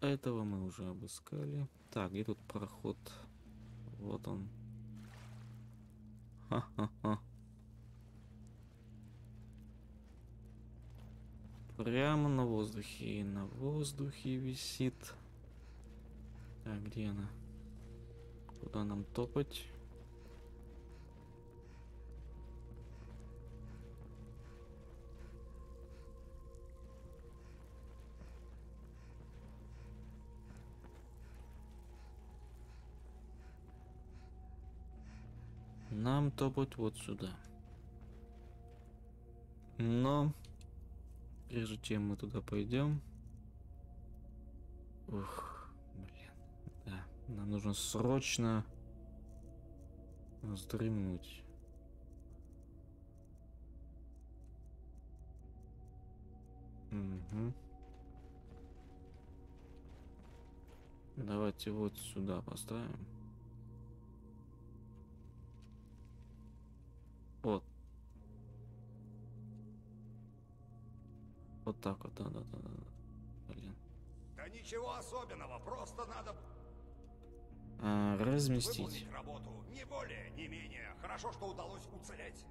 Этого мы уже обыскали. Так, где тут проход? Вот он. Ха-ха-ха. Прямо на воздухе. И на воздухе висит. Так, где она? Куда нам топать? Нам топать вот сюда. Но прежде чем мы туда пойдем, ух, блин, да, нам нужно срочно вздремнуть. Мгм. Давайте вот сюда поставим. Вот. Вот так вот, да, да, да, да. Блин. Да ничего особенного, просто надо... А, разместить. Выполнить работу, не более, не менее. Хорошо, что удалось уцелеть.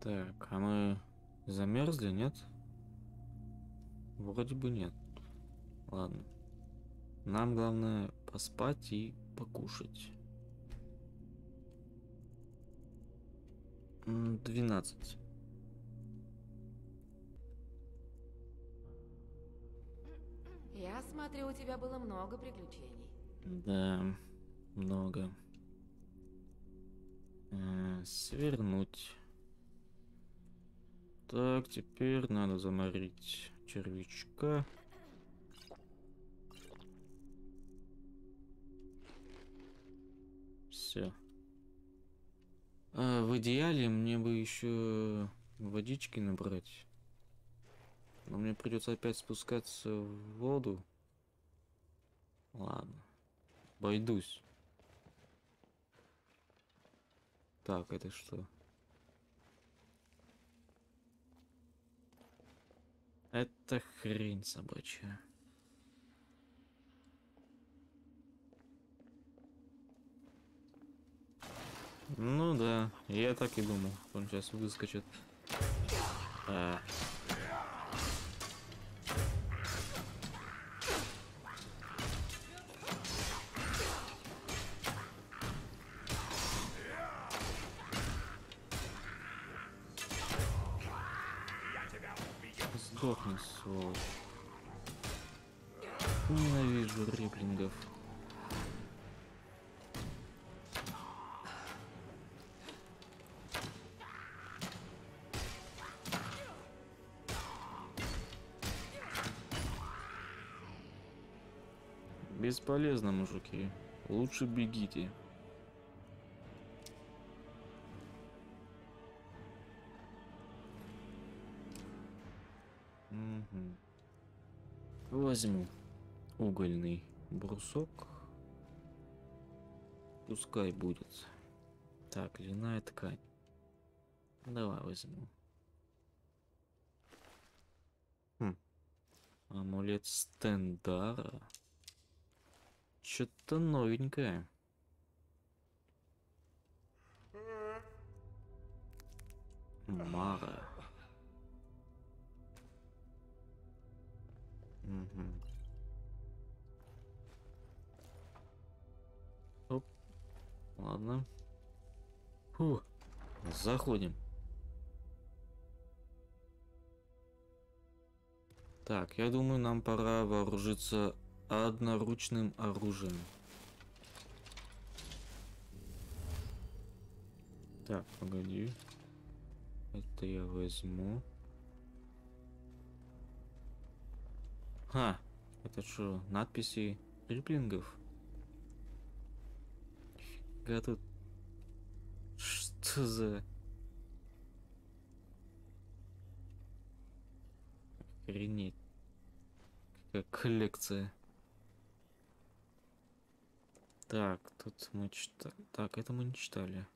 Так, а мы замерзли, нет? Вроде бы нет. Ладно. Нам главное поспать и покушать. М, 12. Я смотрю, у тебя было много приключений. Да, много. Э, свернуть. Так, теперь надо заморить червячка. Все. в идеале мне бы еще водички набрать. Но мне придется опять спускаться в воду. Ладно. Обойдусь. Так, это что? Это хрень собачья. Ну да, я так и думал. Он сейчас выскочит. А. Сдохни, сволочь. Ненавижу реплингов. Бесполезно, мужики. Лучше бегите. Мгм. Возьму угольный брусок. Пускай будет. Так, льняная ткань. Давай возьму. Хм. Амулет Стендара. Что-то новенькое. Мара. Мгм. Оп. Ладно. Фу. Заходим. Так, я думаю, нам пора вооружиться одноручным оружием. Так, погоди. Это я возьму. Ха, это что, надписи риплингов? Фига тут... Что за... Охренеть. Какая коллекция. Так, тут мы читали. Так, это мы не читали.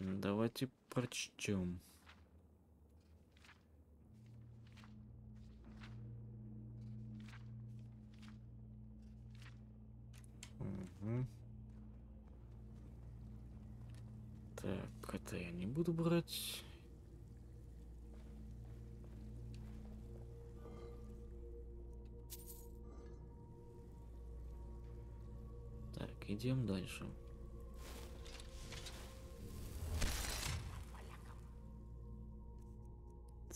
Давайте прочтем. Мгм. Так, это я не буду брать. Так, идем дальше.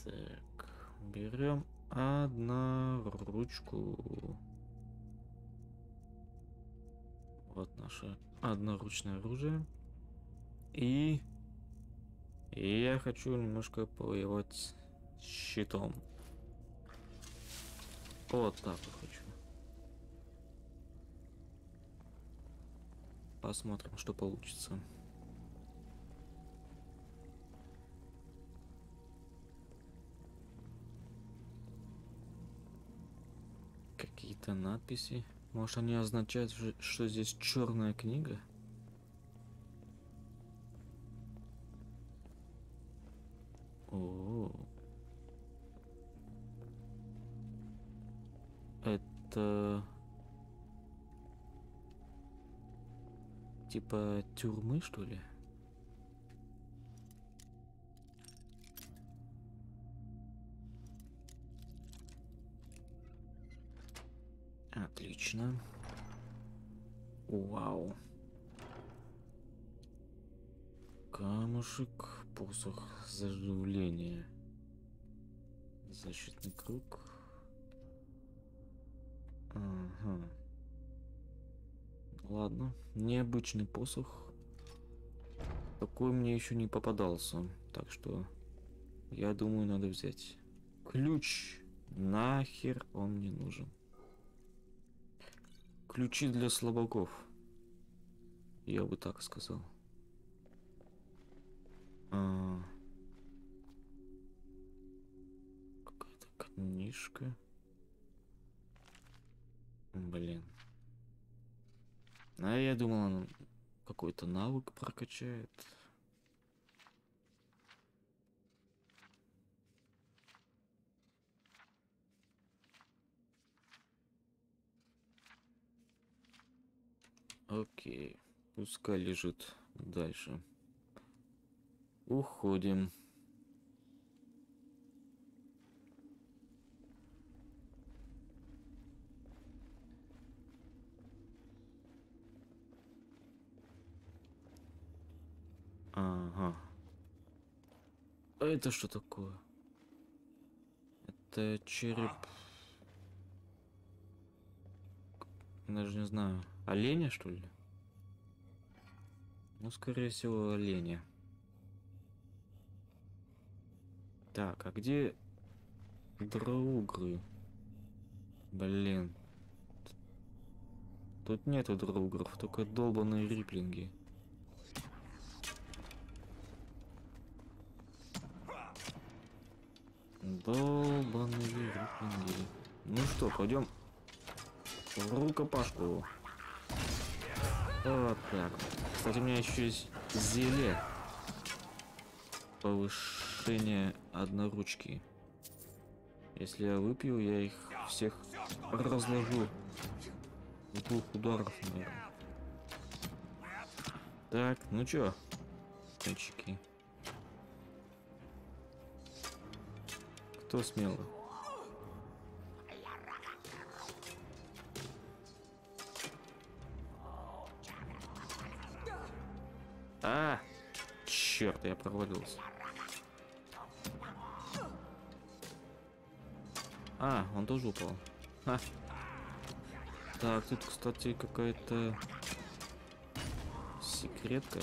Так, берем одноручку. Вот наше одноручное оружие. И... я хочу немножко повоевать щитом. Вот так вот хочу. Посмотрим, что получится. Какие-то надписи. Может они означают, что здесь черная книга? О, -о, О. Это... Типа тюрьмы, что ли? Отлично. Вау. Камушек, посох заживления. Защитный круг. Ага. Ладно, необычный посох. Такой мне еще не попадался, так что я думаю, надо взять. Ключ. Нахер он мне нужен. Ключи для слабаков. Я бы так сказал. А... Какая-то книжка. Блин. А я думал, он какой-то навык прокачает. Окей, пускай лежит дальше. Уходим. Ага. А это что такое? Это череп... Даже не знаю. Оленя, что ли? Ну, скорее всего, оленя. Так, а где дроугры? Блин. Тут нету дроугров, только долбаные риплинги. Долбаные риплинги. Ну что, пойдем в рукопашку. Вот так. Кстати, у меня еще есть зелье. Повышение одноручки. Если я выпью, я их всех разложу. В двух ударов, наверное. Так, ну чё, мальчики. Кто смелый? А, черт, я провалился. А, он тоже упал. Ха. Так, тут, кстати, какая-то секретка.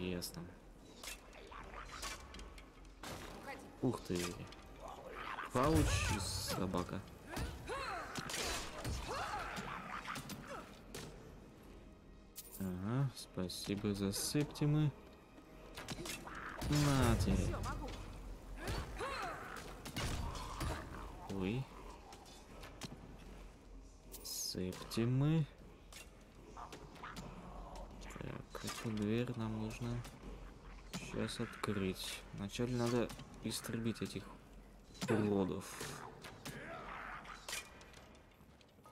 Ясно. Ух ты. Пауч собака. Ага, спасибо за септимы. На тебе. Ой. Септимы. Так, эту дверь нам нужно сейчас открыть. Вначале надо истребить этих уродов.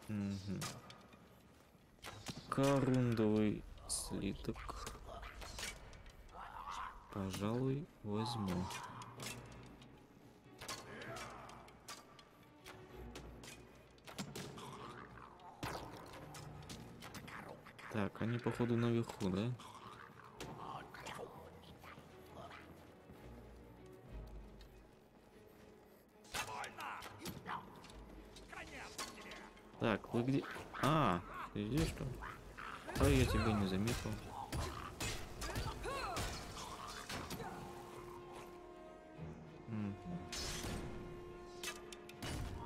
Угу. Корундовый слиток. Пожалуй, возьму. Так, они походу наверху, да? Вы где? А, ты здесь что? А я тебя не заметил.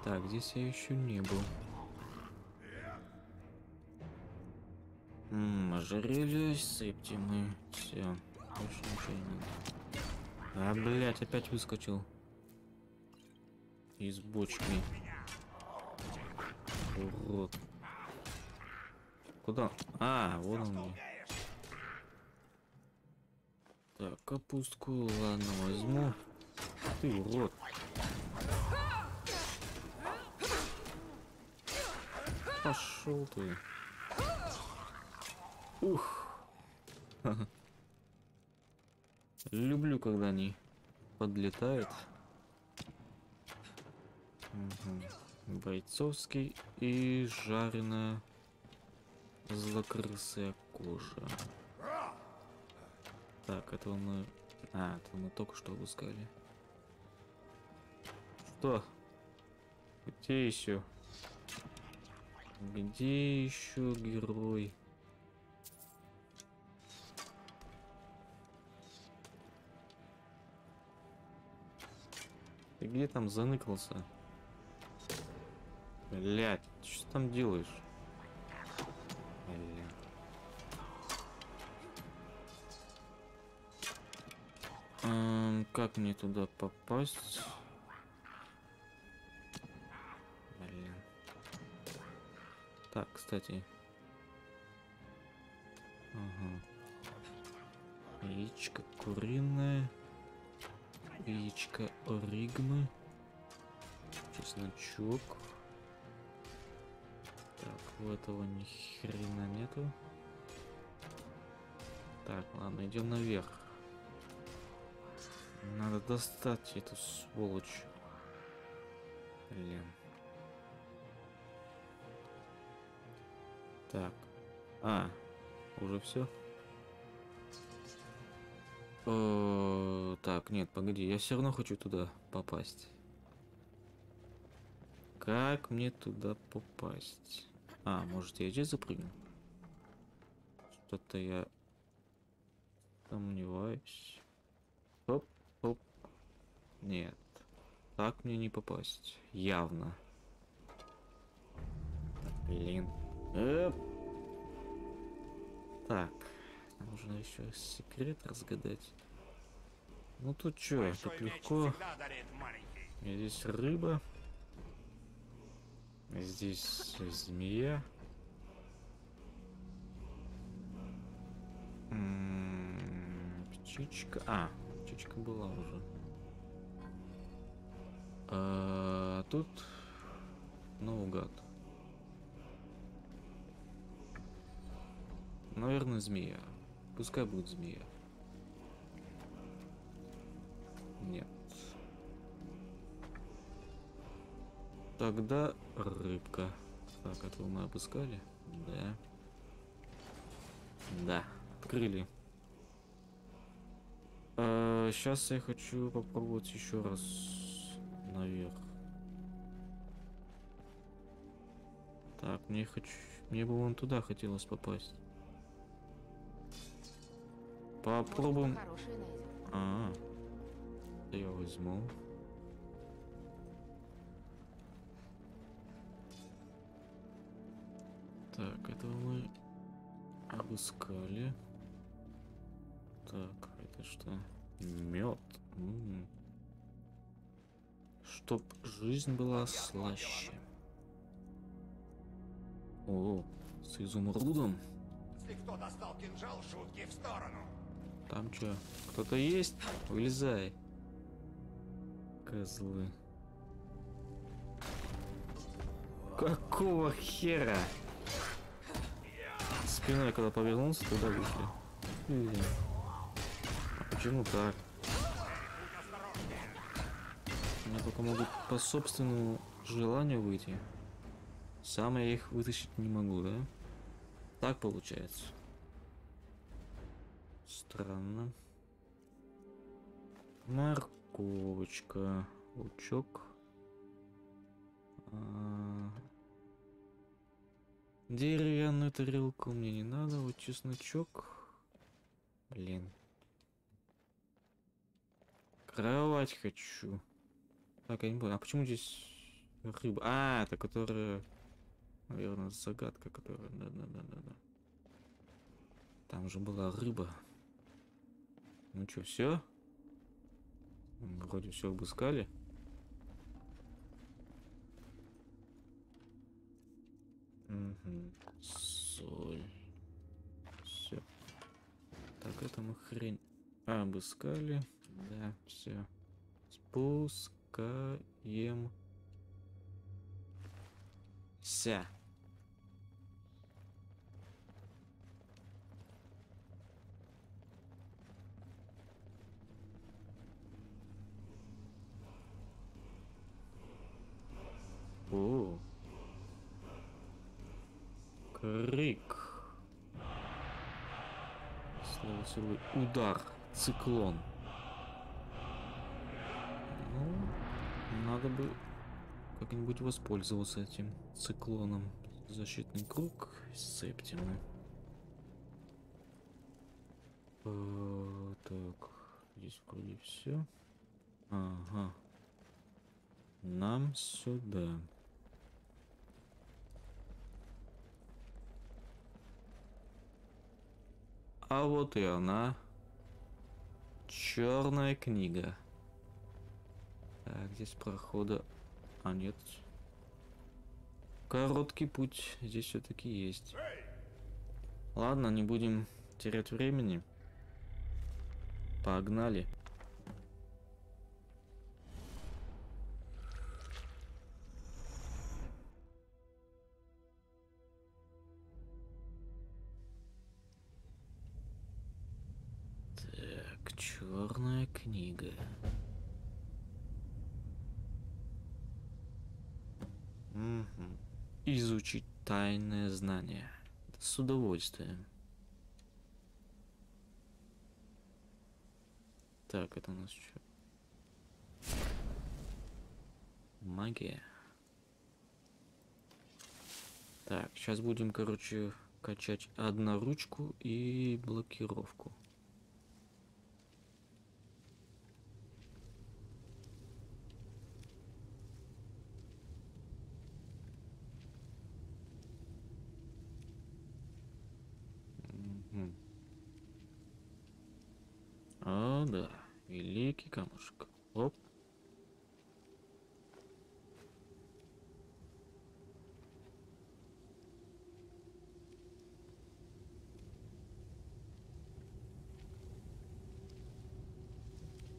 Так, здесь я еще не был. Ммм, ожерелье, сыпьте мы. Все, больше ничего не надо. А, блять, опять выскочил. Из бочки. Урод. Куда? А, вот он. Так, капустку, ладно, возьму. Ты урод. Пошел ты. Ух. (laughs) Люблю, когда они подлетают. Угу. Бойцовский и жареная злокрысая кожа. Так, это мы... А, это мы только что выпускали. Что? Где еще? Где еще герой? Ты где там заныкался? Блять, что там делаешь? Бля. Эм, как мне туда попасть? Блин. Так, кстати. Ага. Яичко куриное. Яичко оригмы. Чесночок. У этого ни хрена нету. Так, ладно, идем наверх. Надо достать эту сволочь. Блин. Так. А, уже все? О, так, нет, погоди, я все равно хочу туда попасть. Как мне туда попасть? А, может я здесь запрыгну? Что-то я сомневаюсь. Оп, оп. Нет. Так мне не попасть. Явно. Блин. Эп. Так. Нужно еще секрет разгадать. Ну тут что, тут легко. Здесь рыба. Здесь змея. Птичка. А, птичка была уже. А, тут наугад. Наверное, змея. Пускай будет змея. Нет. Тогда рыбка. Так, этого мы опускали? Да. Да, открыли. А, сейчас я хочу попробовать еще раз наверх. Так, мне хочу... Мне бы вон туда хотелось попасть. Попробуем. А, -а, -а. я возьму. Так, этого мы обыскали. Так, это что? Мед. Чтоб жизнь была слаще. О, с изумрудом. Если кто достал кинжал, шутки в сторону. Там что, кто-то есть? Вылезай. Козлы. Какого хера? Спиной, когда повернулся, туда вышли. Блин. А почему так? Они только могут по собственному желанию выйти. Сам я их вытащить не могу, да? Так получается. Странно. Морковочка. Лучок. А... Деревянную тарелку мне не надо. Вот чесночок. Блин. Кровать хочу. Так, я не понял. А почему здесь рыба? А, это которая... Наверное, загадка, которая... Да-да-да-да-да. Там же была рыба. Ну что, все? Вроде все обыскали. Соль. Все. Так, это мы хрень Обыскали. Да, все. Спускаем. Ся. О. Крик. Слово силы. Удар. Циклон. Ну, надо бы как-нибудь воспользоваться этим циклоном. Защитный круг септимы. Э, так, здесь вроде все. Ага. Нам сюда. А вот и она. Черная книга. Так, здесь прохода... А, нет. Короткий путь здесь все-таки есть. Ладно, не будем терять времени. Погнали. Знание. С удовольствием. Так, это у нас что? Магия. Так, сейчас будем, короче, качать одноручку и блокировку. О, да, великий камушек. Оп.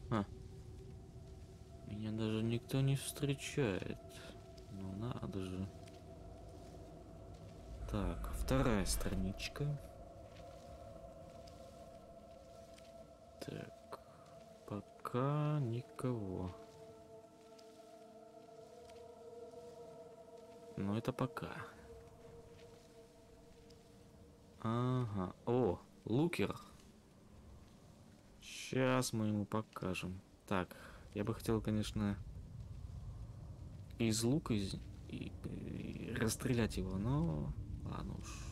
А. Меня даже никто не встречает. Ну надо же. Так, вторая страничка. Так, пока никого. Но это пока. Ага. О, лукер. Сейчас мы ему покажем. Так, я бы хотел, конечно, из лука из- и- и расстрелять его, но ладно уж.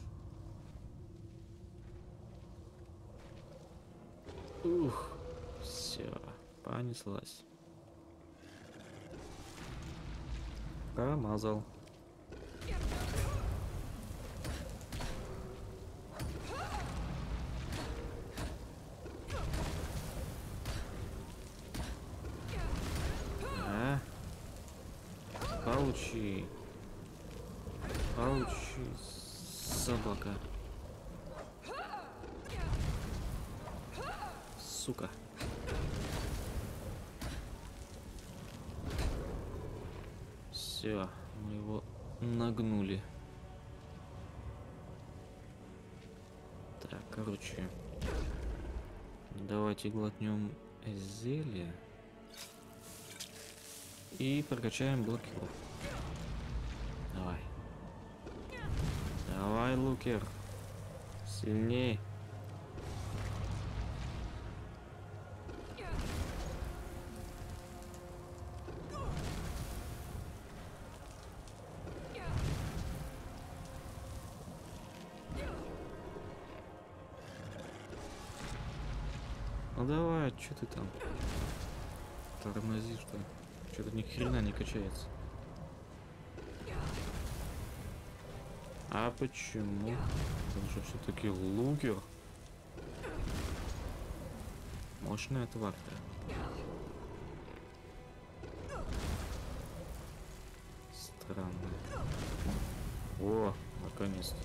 Ух, все, понеслась. Промазал. А? Получи. Получи, собака. Сука. Все, мы его нагнули. Так, короче. Давайте глотнем зелье. И прокачаем блокировку. Давай. Давай, Лукер. Сильней. Что ты там? Тормозишь-то. Что-то ни хрена не качается. А почему? Потому что все-таки лукер. Мощная тварь-то. Странно. О, наконец-то.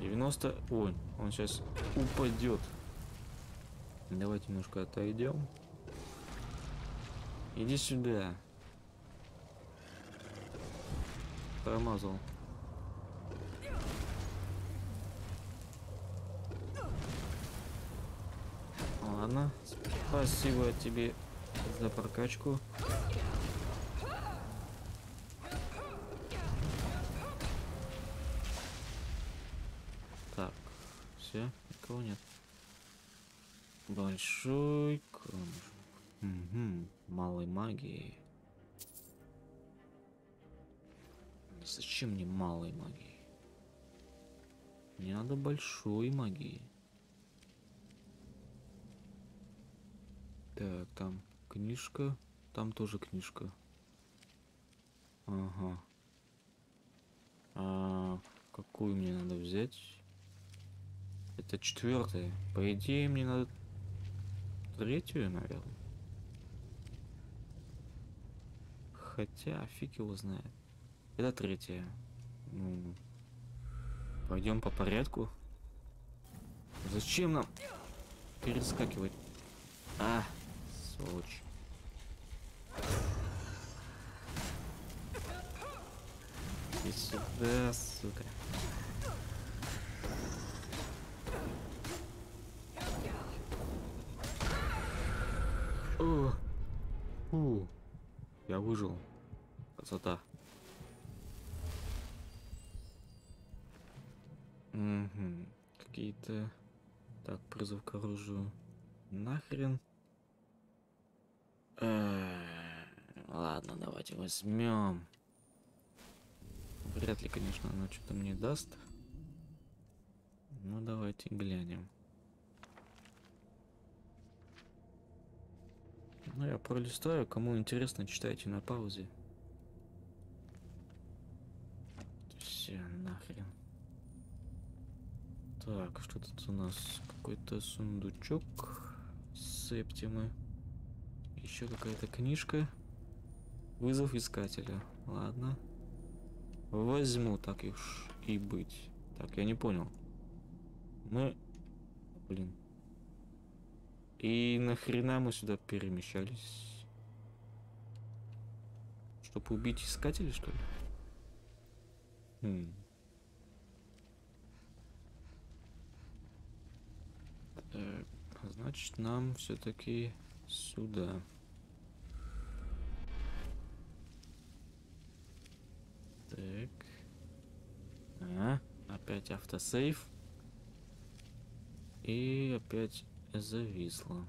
90... Ой, он сейчас упадет. Давайте немножко отойдем. Иди сюда. Промазал. Ладно, спасибо тебе за прокачку. Так, все, никого нет. Большой камушек. Угу, малой магии. Зачем мне малой магии? Мне надо большой магии. Так, там книжка. Там тоже книжка. Ага. А какую мне надо взять? Это четвертая. По идее, мне надо третью, наверное. Хотя, фиг его знает. Это третья. Ну, пойдем по порядку. Зачем нам перескакивать? А, сволочь. Иди сюда, сука. О, у, я выжил. Красота. Угу. Какие-то... Так, призыв к оружию. Нахрен. Э, Ладно, давайте возьмем. Вряд ли, конечно, она что-то мне даст. Ну, давайте глянем. Ну, я пролистаю. Кому интересно, читайте на паузе. Все, нахрен. Так, что тут у нас? Какой-то сундучок септимы. Еще какая-то книжка. Вызов искателя. Ладно. Возьму, так и и быть. Так, я не понял. Мы... Блин. И нахрена мы сюда перемещались? Чтобы убить искателя, что ли? Так, значит, нам все-таки сюда. Так. А, опять автосейв. И опять зависло.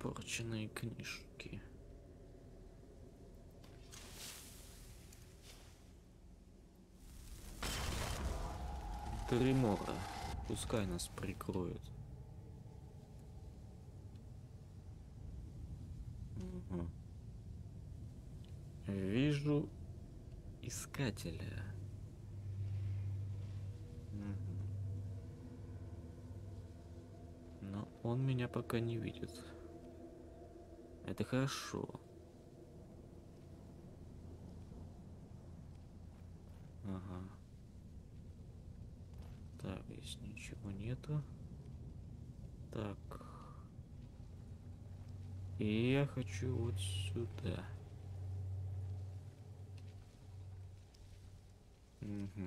Испорченные книжки. Тремора. Пускай нас прикроют. Мгм. Вижу искателя. Но он меня пока не видит. Это хорошо. Ага. Так, здесь ничего нету. Так. И я хочу вот сюда. Угу.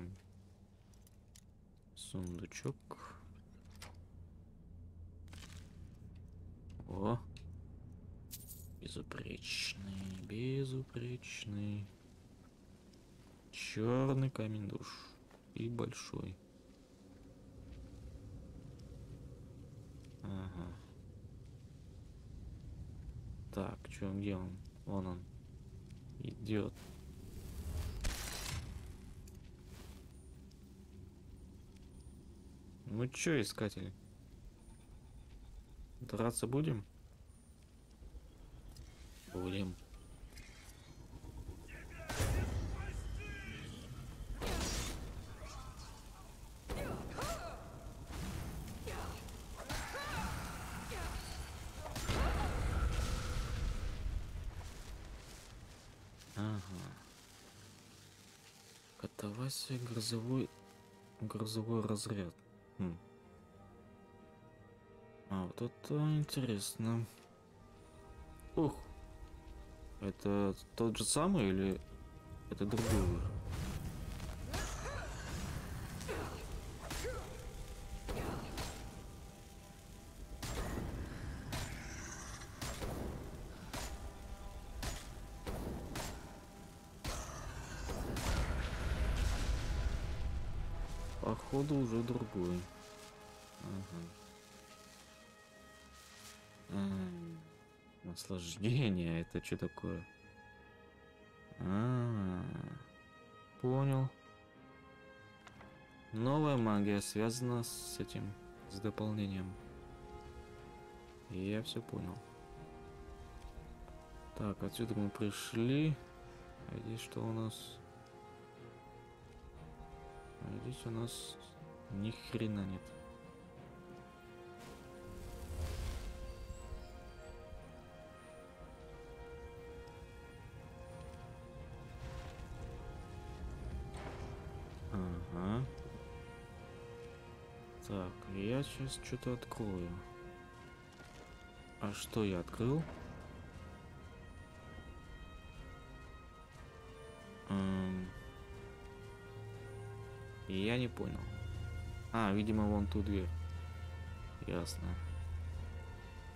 Сундучок. О. Безупречный, безупречный. Черный камень душ. И большой. Ага. Так, чё, где он? Вон он. Идет. Ну чё, искатели? Драться будем? поговорим. Ага. Катавасия, грозовой... Грозовой разряд. Хм. А вот это интересно. Ух, это тот же самый или это другой? Походу уже другой. Наслаждение, это что такое? А, понял. Новая магия связана с этим, с дополнением. Я все понял. Так, отсюда мы пришли. А здесь что у нас? А здесь у нас ни хрена нет. Я сейчас что-то открою. А что я открыл? Эм, Я не понял. А, видимо, вон ту дверь. Ясно.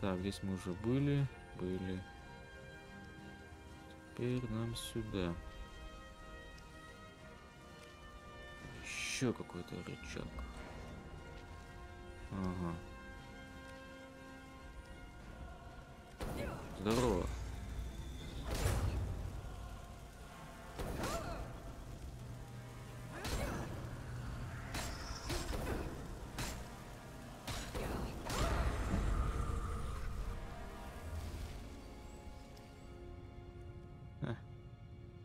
Так, здесь мы уже были. Были. Теперь нам сюда. Еще какой-то рычаг. Ага. Здорово.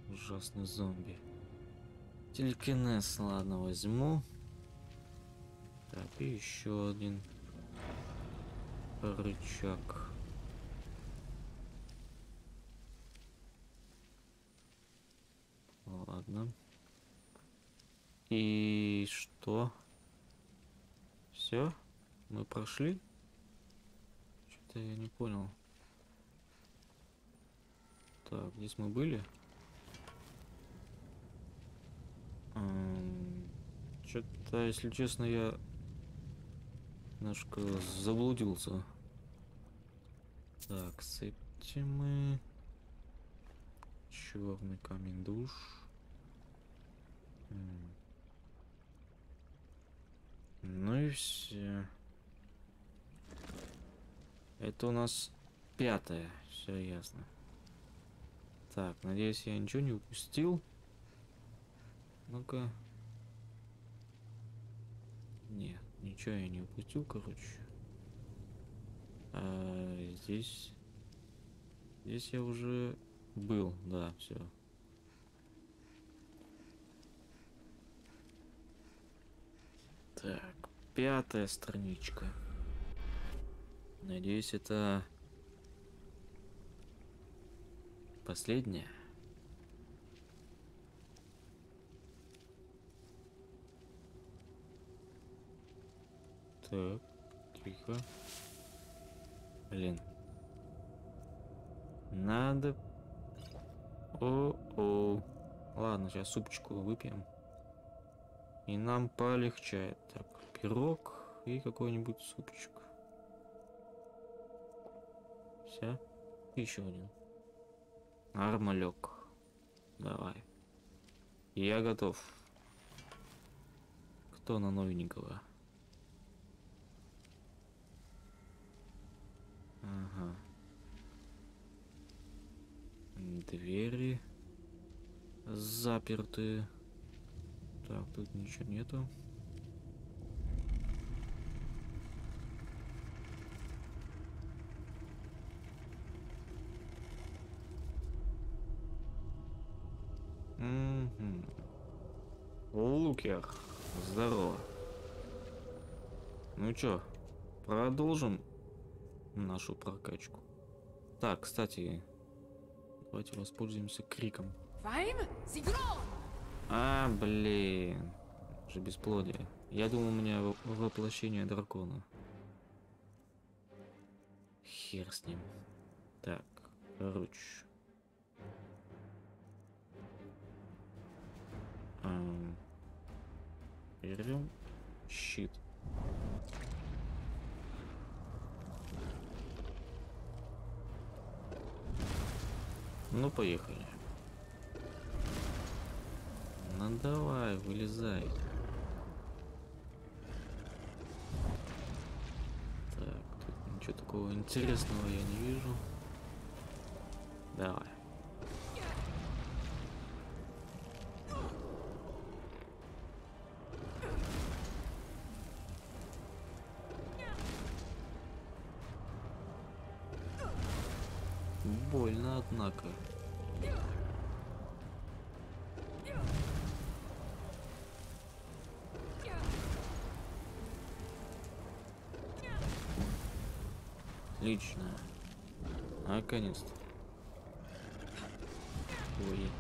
Ужасный зомби. Телекинез, ладно, возьму. И еще один рычаг. Ладно. И что? Все? Мы прошли? Что-то я не понял. Так, здесь мы были? Что-то, если честно, я немножко заблудился. Так, с мы... Черный камень душ. Ну и все. Это у нас пятое, все ясно. Так, надеюсь, я ничего не упустил. Ну-ка. Нет, ничего я не упустил, короче. А, здесь... Здесь я уже был, да, все. Так, пятая страничка. Надеюсь, это последняя. Так, тихо. Блин. Надо... О-о. Ладно, сейчас супчику выпьем. И нам полегчает. Так, пирог и какой-нибудь супчик. Все. Еще один. Армалек. Давай. Я готов. Кто на новенького? Ага. Двери заперты. Так, тут ничего нету. Мгм. Лукер, здорово. Ну чё, продолжим нашу прокачку. Так, кстати, давайте воспользуемся криком. А, блин. Же бесплодие. Я думал, у меня во- воплощение дракона. Хер с ним. Так, короче. Берем щит. Ну, поехали. Ну давай, вылезай. Так, тут ничего такого интересного я не вижу. Давай. Наконец-то. Ой.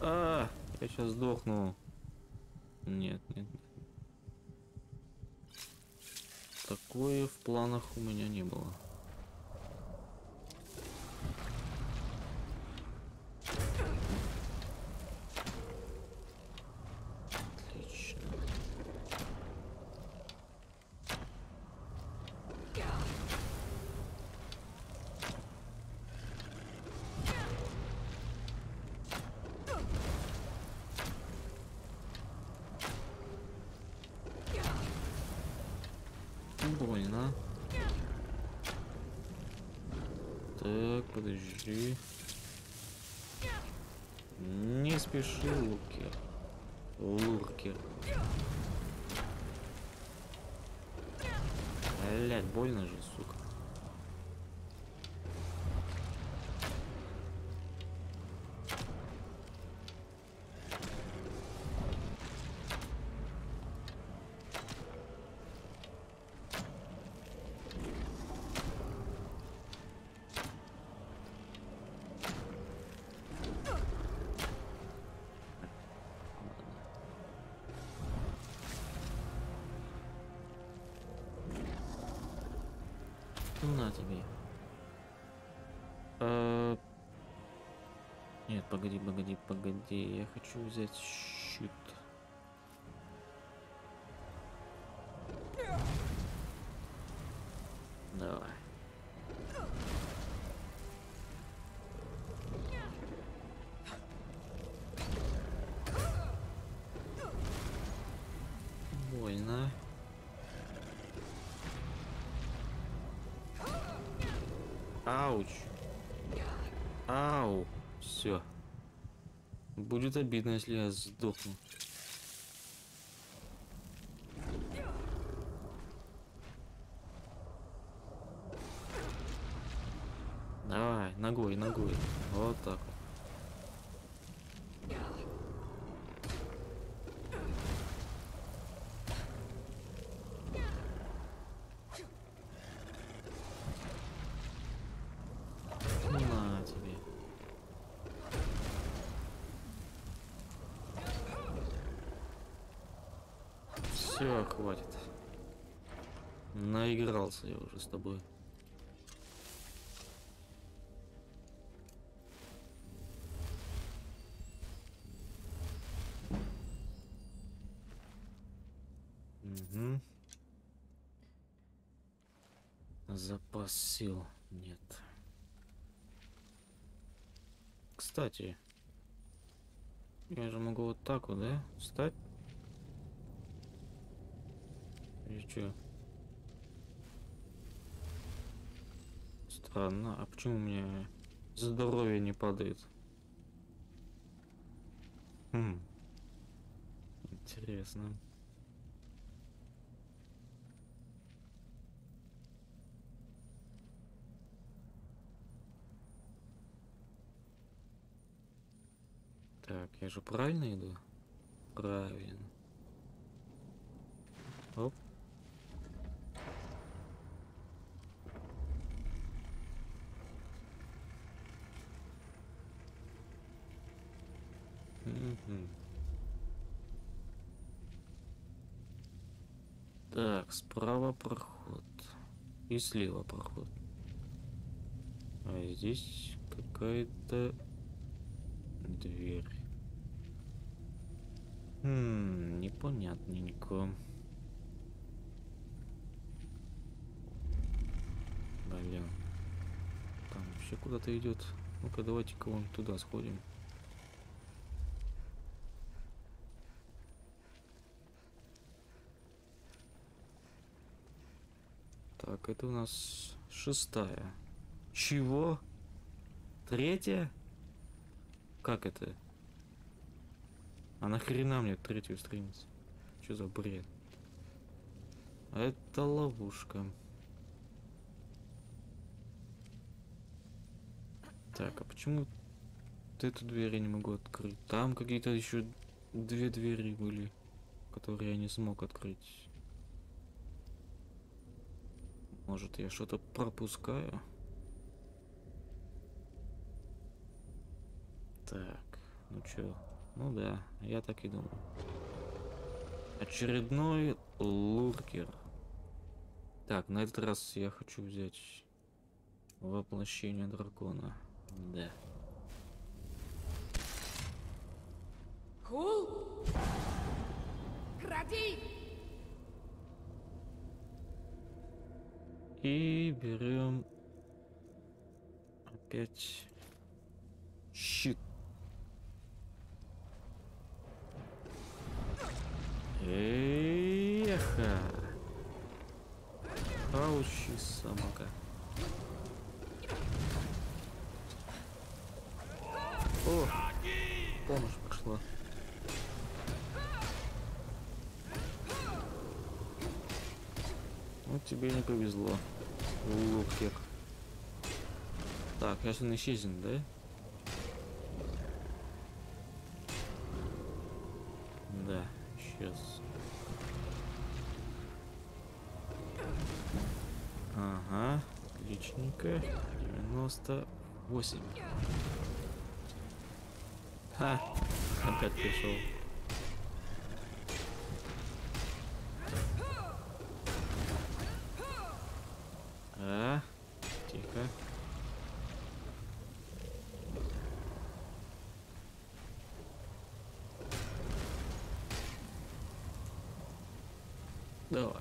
А, я сейчас сдохну. Нет, нет, нет. Такое в планах у меня не было. Отлично. Больно. Так, подожди. Не спеши, Лукер. Луркер. Блять, больно же, Ну, На тебе. А, Нет, погоди, погоди, погоди. Я хочу взять Будет обидно, если я сдохну. Давай, ногой, ногой. Вот так. вот. На тебе. Все, хватит. Наигрался я уже с тобой. Угу. Запас сил нет. Кстати, я же могу вот так вот, да, встать? Или что? Странно, а почему у меня здоровье не падает? Хм. Интересно. Так, я же правильно иду? Правильно. Оп. Так, справа проход. И слева проход. А здесь какая-то дверь. Хм, непонятненько. Блин. Там вообще куда-то идет. Ну-ка, давайте-ка вон туда сходим. Так, это у нас шестая. Чего? Третья? Как это? А нахрена мне третью страницу? Что за бред? Это ловушка. Так, а почему эту дверь я не могу открыть? Там какие-то еще две двери были, которые я не смог открыть. Может, я что-то пропускаю? Так, ну чё? Ну да, я так и думал. Очередной луркер. Так, на этот раз я хочу взять воплощение дракона. Да. Хул? Кради! И берем опять щит. Эха. Аучи собака. О, помощь пошла. Ну, тебе не повезло. Лукер. Так, сейчас он исчезнет, да? Да, сейчас. Ага, отличненько. 98. Ха, опять пришел. А, тихо. Давай.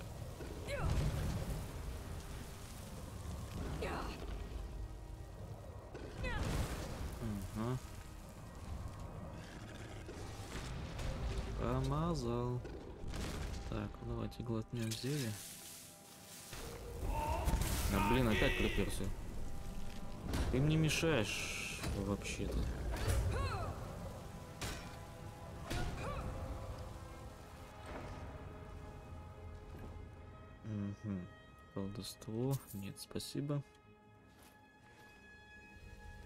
Ага. Помазал. Так, ну давайте глотнем зелье. Да блин, опять приперся. Ты мне мешаешь вообще-то. Колдовство. Нет, спасибо.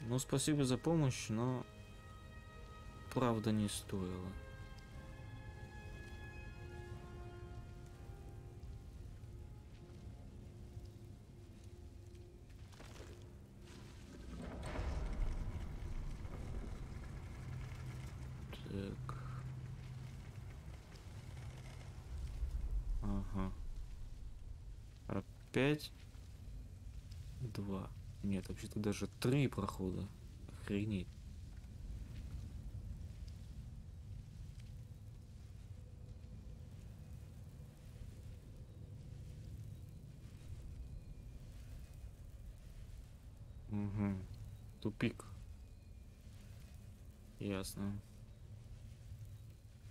Ну, спасибо за помощь, но правда не стоило. 5. 2. Нет, вообще-то даже 3 прохода. Охренеть. Угу. Тупик. Ясно.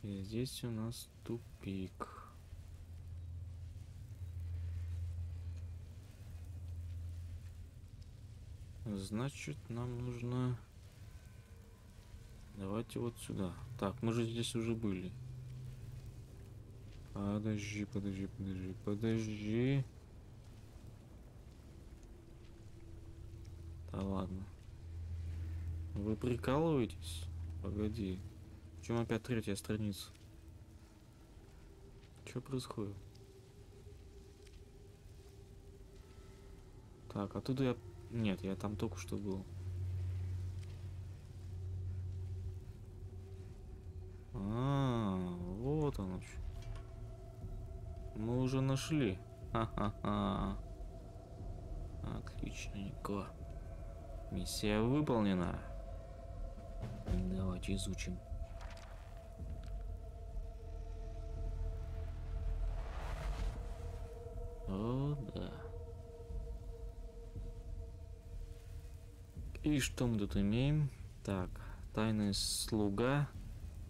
И здесь у нас тупик. Значит, нам нужно... Давайте вот сюда. Так, мы же здесь уже были. Подожди, подожди, подожди, подожди. Да ладно. Вы прикалываетесь? Погоди. В чем опять третья страница? Что происходит? Так, оттуда я... Нет, я там только что был. А, вот оно что. Мы уже на нашли. Ха-ха-ха. Отличненько. Миссия выполнена. Давайте изучим. О, да. И что мы тут имеем? Так, тайный слуга,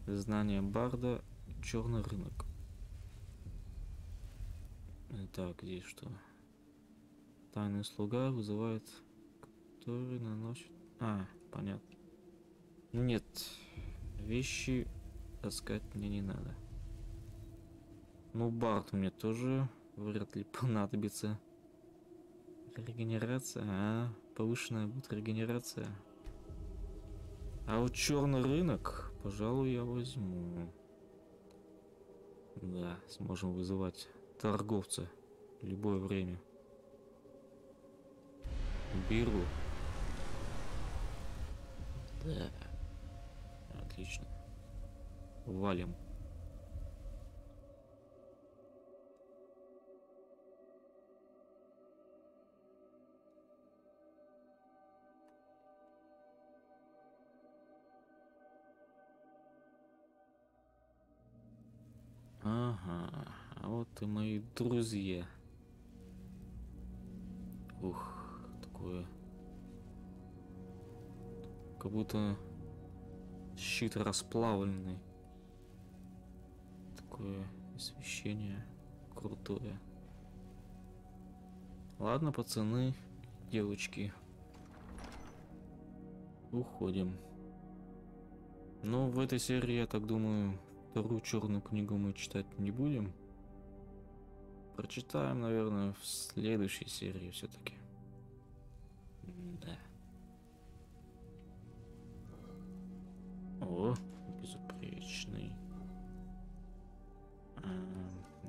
знание барда, черный рынок. Так, здесь что? Тайный слуга вызывает, который наносит... А, понятно. Нет, вещи таскать мне не надо. Ну, бард мне тоже вряд ли (laughs) понадобится. Регенерация, а, повышенная будет регенерация. А вот черный рынок, пожалуй, я возьму. Да, сможем вызывать торговца в любое время. Беру. Да. Отлично. Валим. И мои друзья. Ух, такое. Как будто щит расплавленный. Такое освещение крутое. Ладно, пацаны, девочки. Уходим. Ну, в этой серии, я так думаю, Вторую черную книгу мы читать не будем. Прочитаем, наверное, в следующей серии все-таки. Да. О, безупречный. А,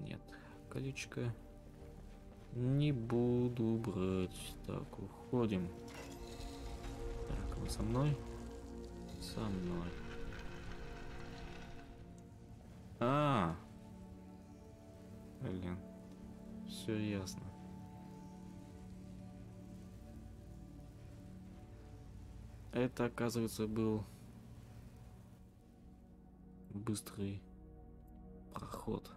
нет, колечко не буду брать. Так, уходим. Так, вы со мной? Со мной. А, блин, все ясно. Это, оказывается, был быстрый проход.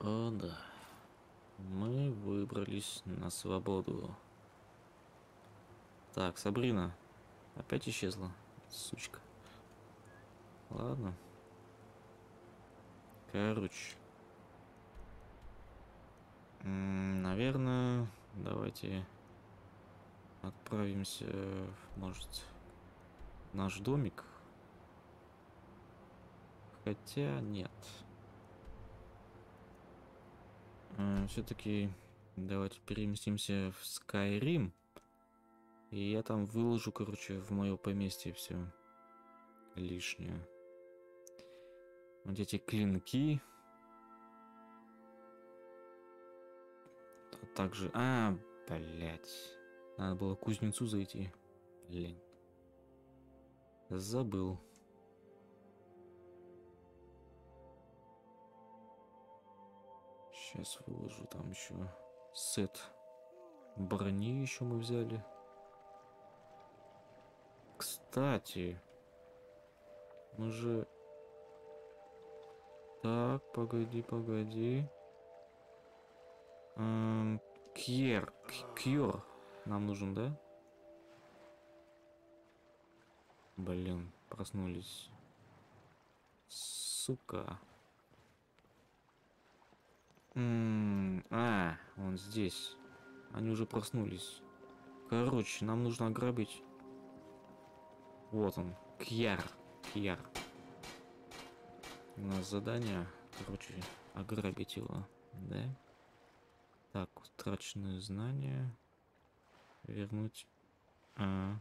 О да. Мы выбрались на свободу. Так, Сабрина. Опять исчезла. Сучка. Ладно. Короче. Наверное, давайте отправимся, может, в наш домик. Хотя нет. Все-таки давайте переместимся в Skyrim. И я там выложу, короче, в мое поместье все лишнее. Вот эти клинки. А также... А, блять. Надо было к кузнецу зайти. Блин. Забыл. Сейчас выложу там еще сет брони еще мы взяли. Кстати, мы же... Так, погоди, погоди. Эм, Кьер, Кьер нам нужен, да? Блин, проснулись. Сука. А, он здесь. Они уже проснулись. Короче, нам нужно ограбить. Вот он. Кьяр. Кьяр. У нас задание. Короче, ограбить его. Да? Так, утраченные знания. Вернуть. А.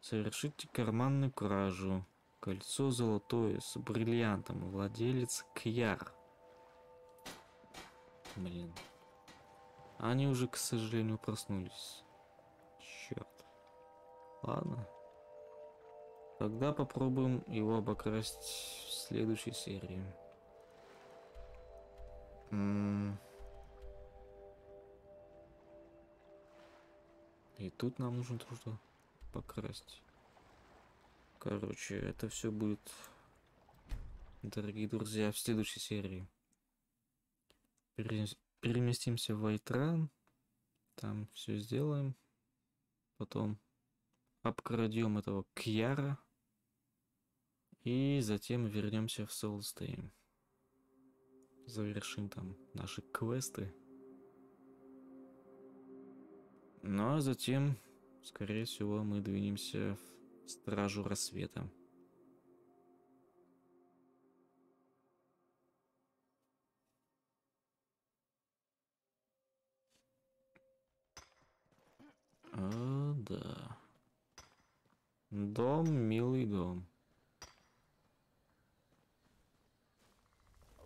Совершите карманную кражу. Кольцо золотое с бриллиантом. Владелец Кьяр. Блин, Они уже, к сожалению, проснулись. Черт. Ладно. Тогда попробуем его обокрасть в следующей серии. И тут нам нужно тоже покрасть. Короче, это все будет, дорогие друзья, в следующей серии. Переместимся в Айтран. Там все сделаем. Потом обкрадем этого Кьяра. И затем вернемся в Солстейн. Завершим там наши квесты. Ну а затем, скорее всего, мы двинемся в Стражу Рассвета. А, да. Дом, милый дом.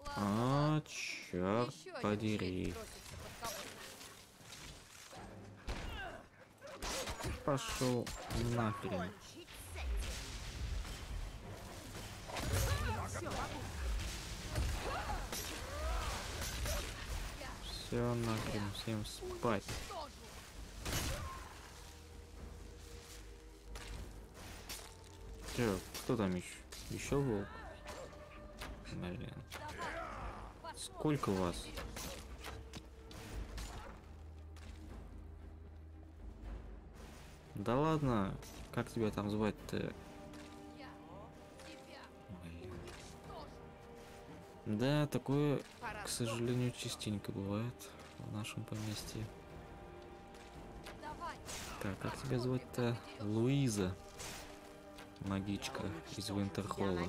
А, черт подери. Пошел нахрен. Все нахрен, всем спать. Че, кто там еще? Еще волк? Блин. Сколько вас? Да ладно, как тебя там звать-то? Да, такое, к сожалению, частенько бывает в нашем поместье. Так, как тебя звать-то? Луиза. Магичка из Винтерхолла.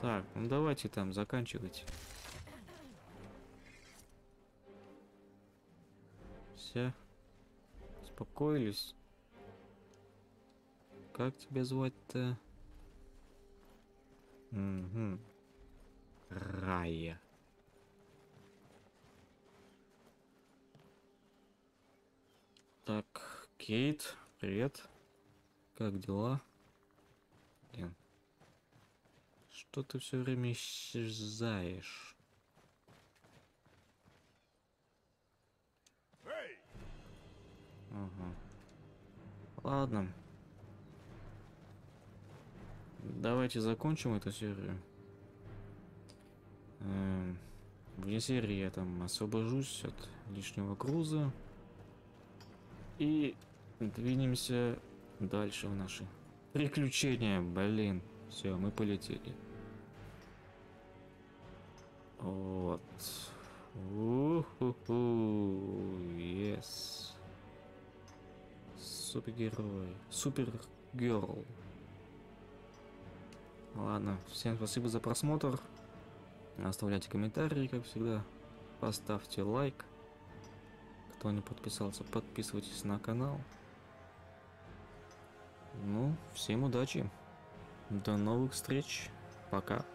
Так, ну давайте там заканчивать. Все. Успокоились. Как тебя звать-то? Угу. Рая. Так, Кейт, привет. Как дела? Блин, что ты все время исчезаешь? Ага. Ладно. Давайте закончим эту серию. Эм, вне серии я там освобожусь от лишнего груза. И двинемся дальше в наши приключения. Блин. Все, мы полетели. Вот. У-ху-ху. Yes. Супергерой. Супергерл. Ладно, всем спасибо за просмотр. Оставляйте комментарии, как всегда. Поставьте лайк. Кто не подписался, подписывайтесь на канал. Ну, всем удачи. До новых встреч. Пока.